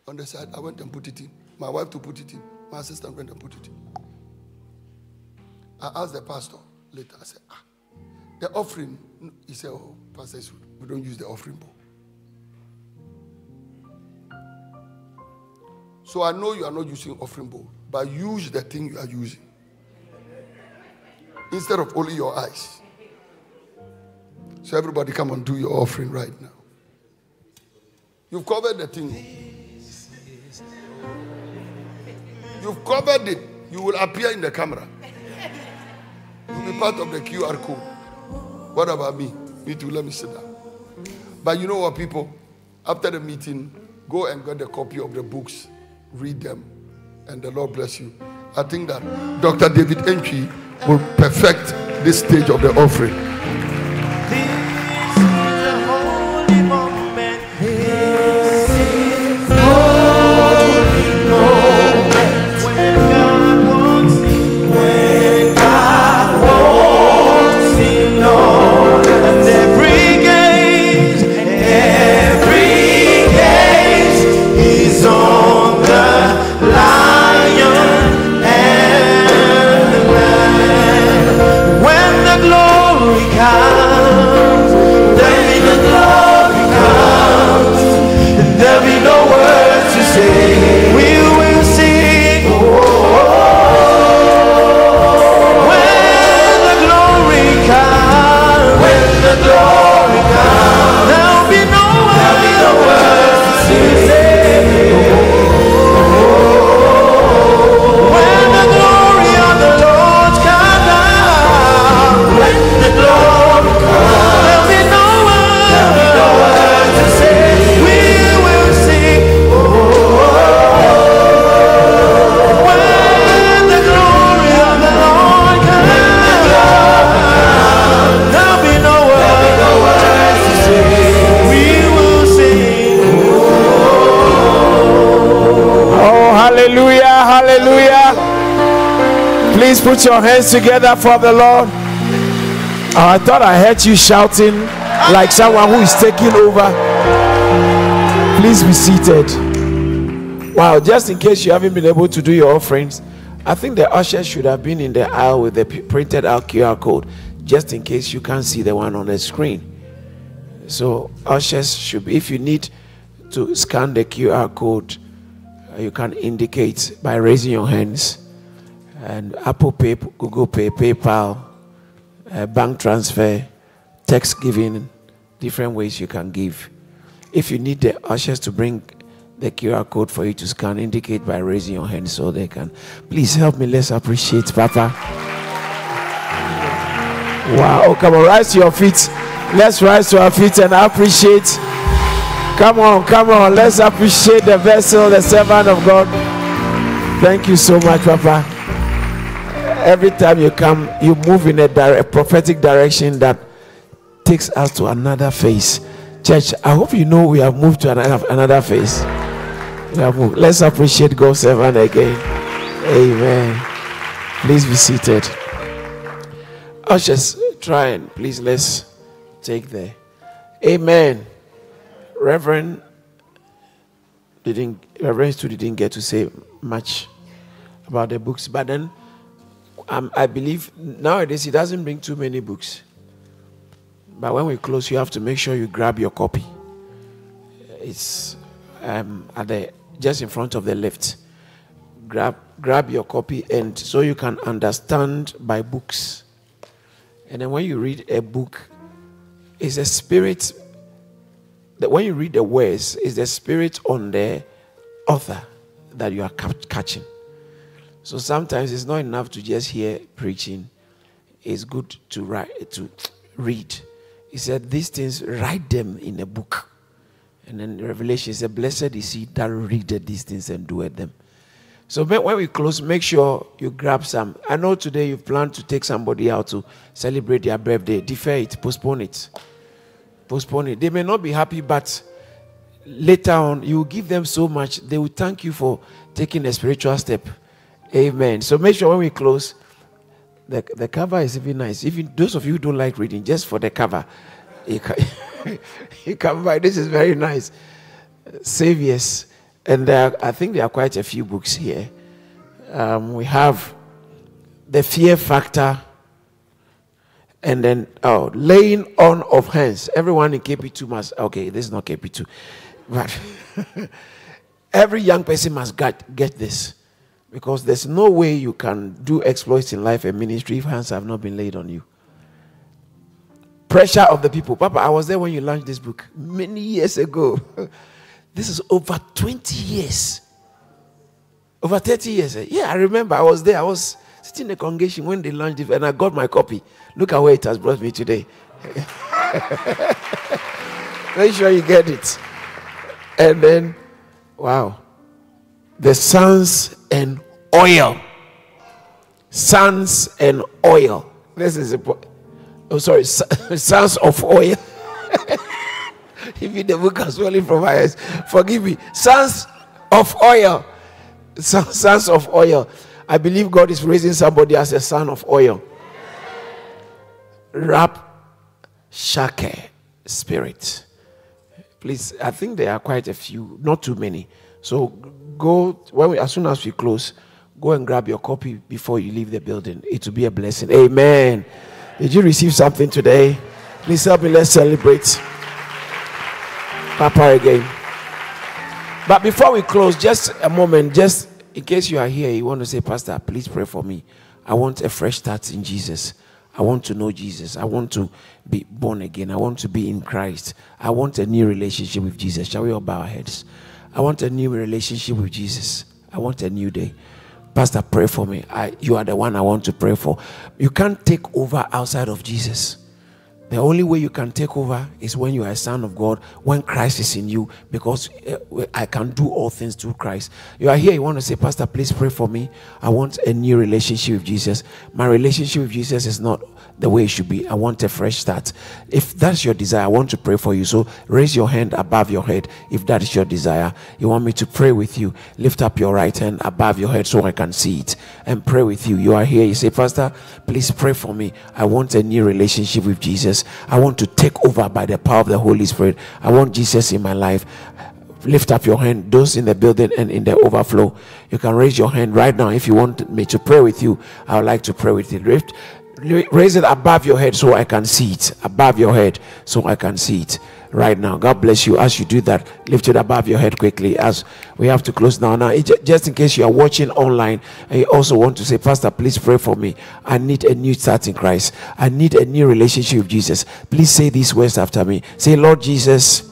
on the side. I went and put it in. My wife to put it in. My assistant went and put it in. I asked the pastor, later. I said, ah, the offering. He said, oh, Pastor, we don't use the offering bowl. So I know you are not using offering bowl, but use the thing you are using instead of only your eyes. So everybody come and do your offering right now. You've covered the thing. You've covered it. You will appear in the camera. You'll be part of the QR code. What about me? Me too. Let me sit down. But you know what, people? After the meeting, go and get a copy of the books, read them, and the Lord bless you. I think that Dr. David Antwi will perfect this stage of the offering. Please put your hands together for the Lord. Oh, I thought I heard you shouting like someone who is taking over. Please be seated. Wow, just in case you haven't been able to do your offerings, I think the ushers should have been in the aisle with the printed out QR code, just in case you can't see the one on the screen. So, ushers should be, if you need to scan the QR code, uh, you can indicate by raising your hands. And Apple Pay, Google Pay, PayPal, uh, bank transfer, text giving, different ways you can give. If you need the ushers to bring the QR code for you to scan, indicate by raising your hand so they can. Please help me. Let's appreciate Papa. Wow. Come on, rise to your feet. Let's rise to our feet and appreciate. Come on, come on. Let's appreciate the vessel, the servant of God. Thank you so much, Papa. Every time you come, you move in a, dire- a prophetic direction that takes us to another phase. Church, I hope you know we have moved to another, another phase. We have moved. Let's appreciate God's servant again. Amen. Please be seated. i Ushers, try and please let's take the Amen. Reverend didn't Reverend Stu didn't get to say much about the books, but then um, I believe nowadays he doesn't bring too many books. But when we close, you have to make sure you grab your copy. It's um, at the just in front of the left. Grab grab your copy, and so you can understand by books. And then when you read a book, it's a spirit. That when you read the words, it's the spirit on the author that you are catching. So sometimes it's not enough to just hear preaching. It's good to write to read. He said, These things write them in a book. And then Revelation said, Blessed is he that readeth these things and doeth them. So when we close, make sure you grab some. I know today you plan to take somebody out to celebrate their birthday. Defer it, postpone it. Postpone it. They may not be happy, but later on, you will give them so much, they will thank you for taking a spiritual step. Amen. So make sure when we close, the, the cover is even nice. Even those of you who don't like reading, just for the cover, you can, you can buy. This is very nice. Saviors. And are, I think there are quite a few books here. Um, we have The Fear Factor And then, oh, laying on of hands. Everyone in KP2 must, okay, this is not KP2. But every young person must get, get this. Because there's no way you can do exploits in life and ministry if hands have not been laid on you. Pressure of the people. Papa, I was there when you launched this book many years ago. this is over 20 years. Over 30 years. eh? Yeah, I remember I was there. I was sitting in the congregation when they launched it and I got my copy. Look at where it has brought me today. Make sure you get it. And then, wow. The sons and oil. Sons and oil. This is a. po- Oh, sorry. Sons of oil. if you the book has swelling from my eyes, forgive me. Sons of oil. Sons of oil. I believe God is raising somebody as a son of oil. Rap Shake spirit. Please, I think there are quite a few, not too many. So go when we, as soon as we close, go and grab your copy before you leave the building. It will be a blessing. Amen. Did you receive something today? Please help me. Let's celebrate Papa again. But before we close, just a moment, just in case you are here, you want to say, Pastor, please pray for me. I want a fresh start in Jesus. I want to know Jesus. I want to be born again. I want to be in Christ. I want a new relationship with Jesus. Shall we all bow our heads? I want a new relationship with Jesus. I want a new day. Pastor, pray for me. I, you are the one I want to pray for. You can't take over outside of Jesus. The only way you can take over is when you are a son of God, when Christ is in you, because uh, I can do all things through Christ. You are here, you want to say, Pastor, please pray for me. I want a new relationship with Jesus. My relationship with Jesus is not the way it should be. I want a fresh start. If that's your desire, I want to pray for you. So raise your hand above your head if that is your desire. You want me to pray with you. Lift up your right hand above your head so I can see it and pray with you. You are here, you say, Pastor, please pray for me. I want a new relationship with Jesus. I want to take over by the power of the Holy Spirit. I want Jesus in my life lift up your hand those in the building and in the overflow you can raise your hand right now if you want me to pray with you i would like to pray with you lift raise it above your head so i can see it. Above your head so i can see it right now. God bless you. As you do that lift it above your head quickly as we have to close now. Now just in case you are watching online and you also want to say pastor please pray for me. I need a new start in christ. I need a new relationship with jesus. Please say these words after me. Say lord jesus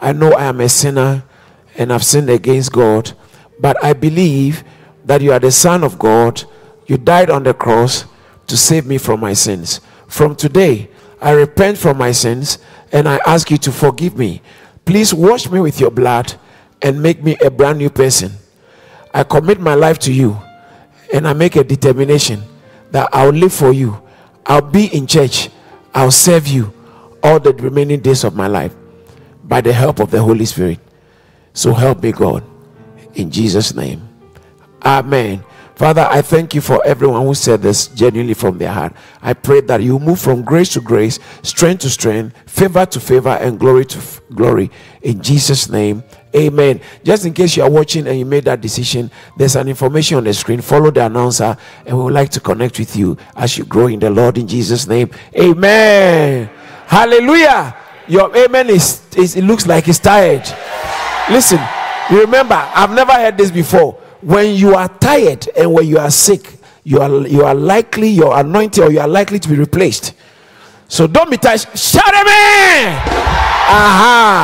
I know I am a sinner and I've sinned against God, but I believe that you are the Son of God. You died on the cross to save me from my sins. From today, I repent from my sins and I ask you to forgive me. Please wash me with your blood and make me a brand new person. I commit my life to you and I make a determination that I'll live for you. I'll be in church. I'll serve you all the remaining days of my life by the help of the Holy Spirit. So help me, God, in Jesus' name. Amen. Father, I thank you for everyone who said this genuinely from their heart. I pray that you move from grace to grace, strength to strength, favor to favor, and glory to f- glory. In Jesus' name, amen. Just in case you are watching and you made that decision, there's an information on the screen. Follow the announcer, and we would like to connect with you as you grow in the Lord. In Jesus' name, amen. Hallelujah. Your amen is, is it looks like it's tired. Listen, you remember, I've never heard this before. When you are tired and when you are sick, you are you are likely your anointing or you are likely to be replaced. So don't be tired. Shout amen. Aha.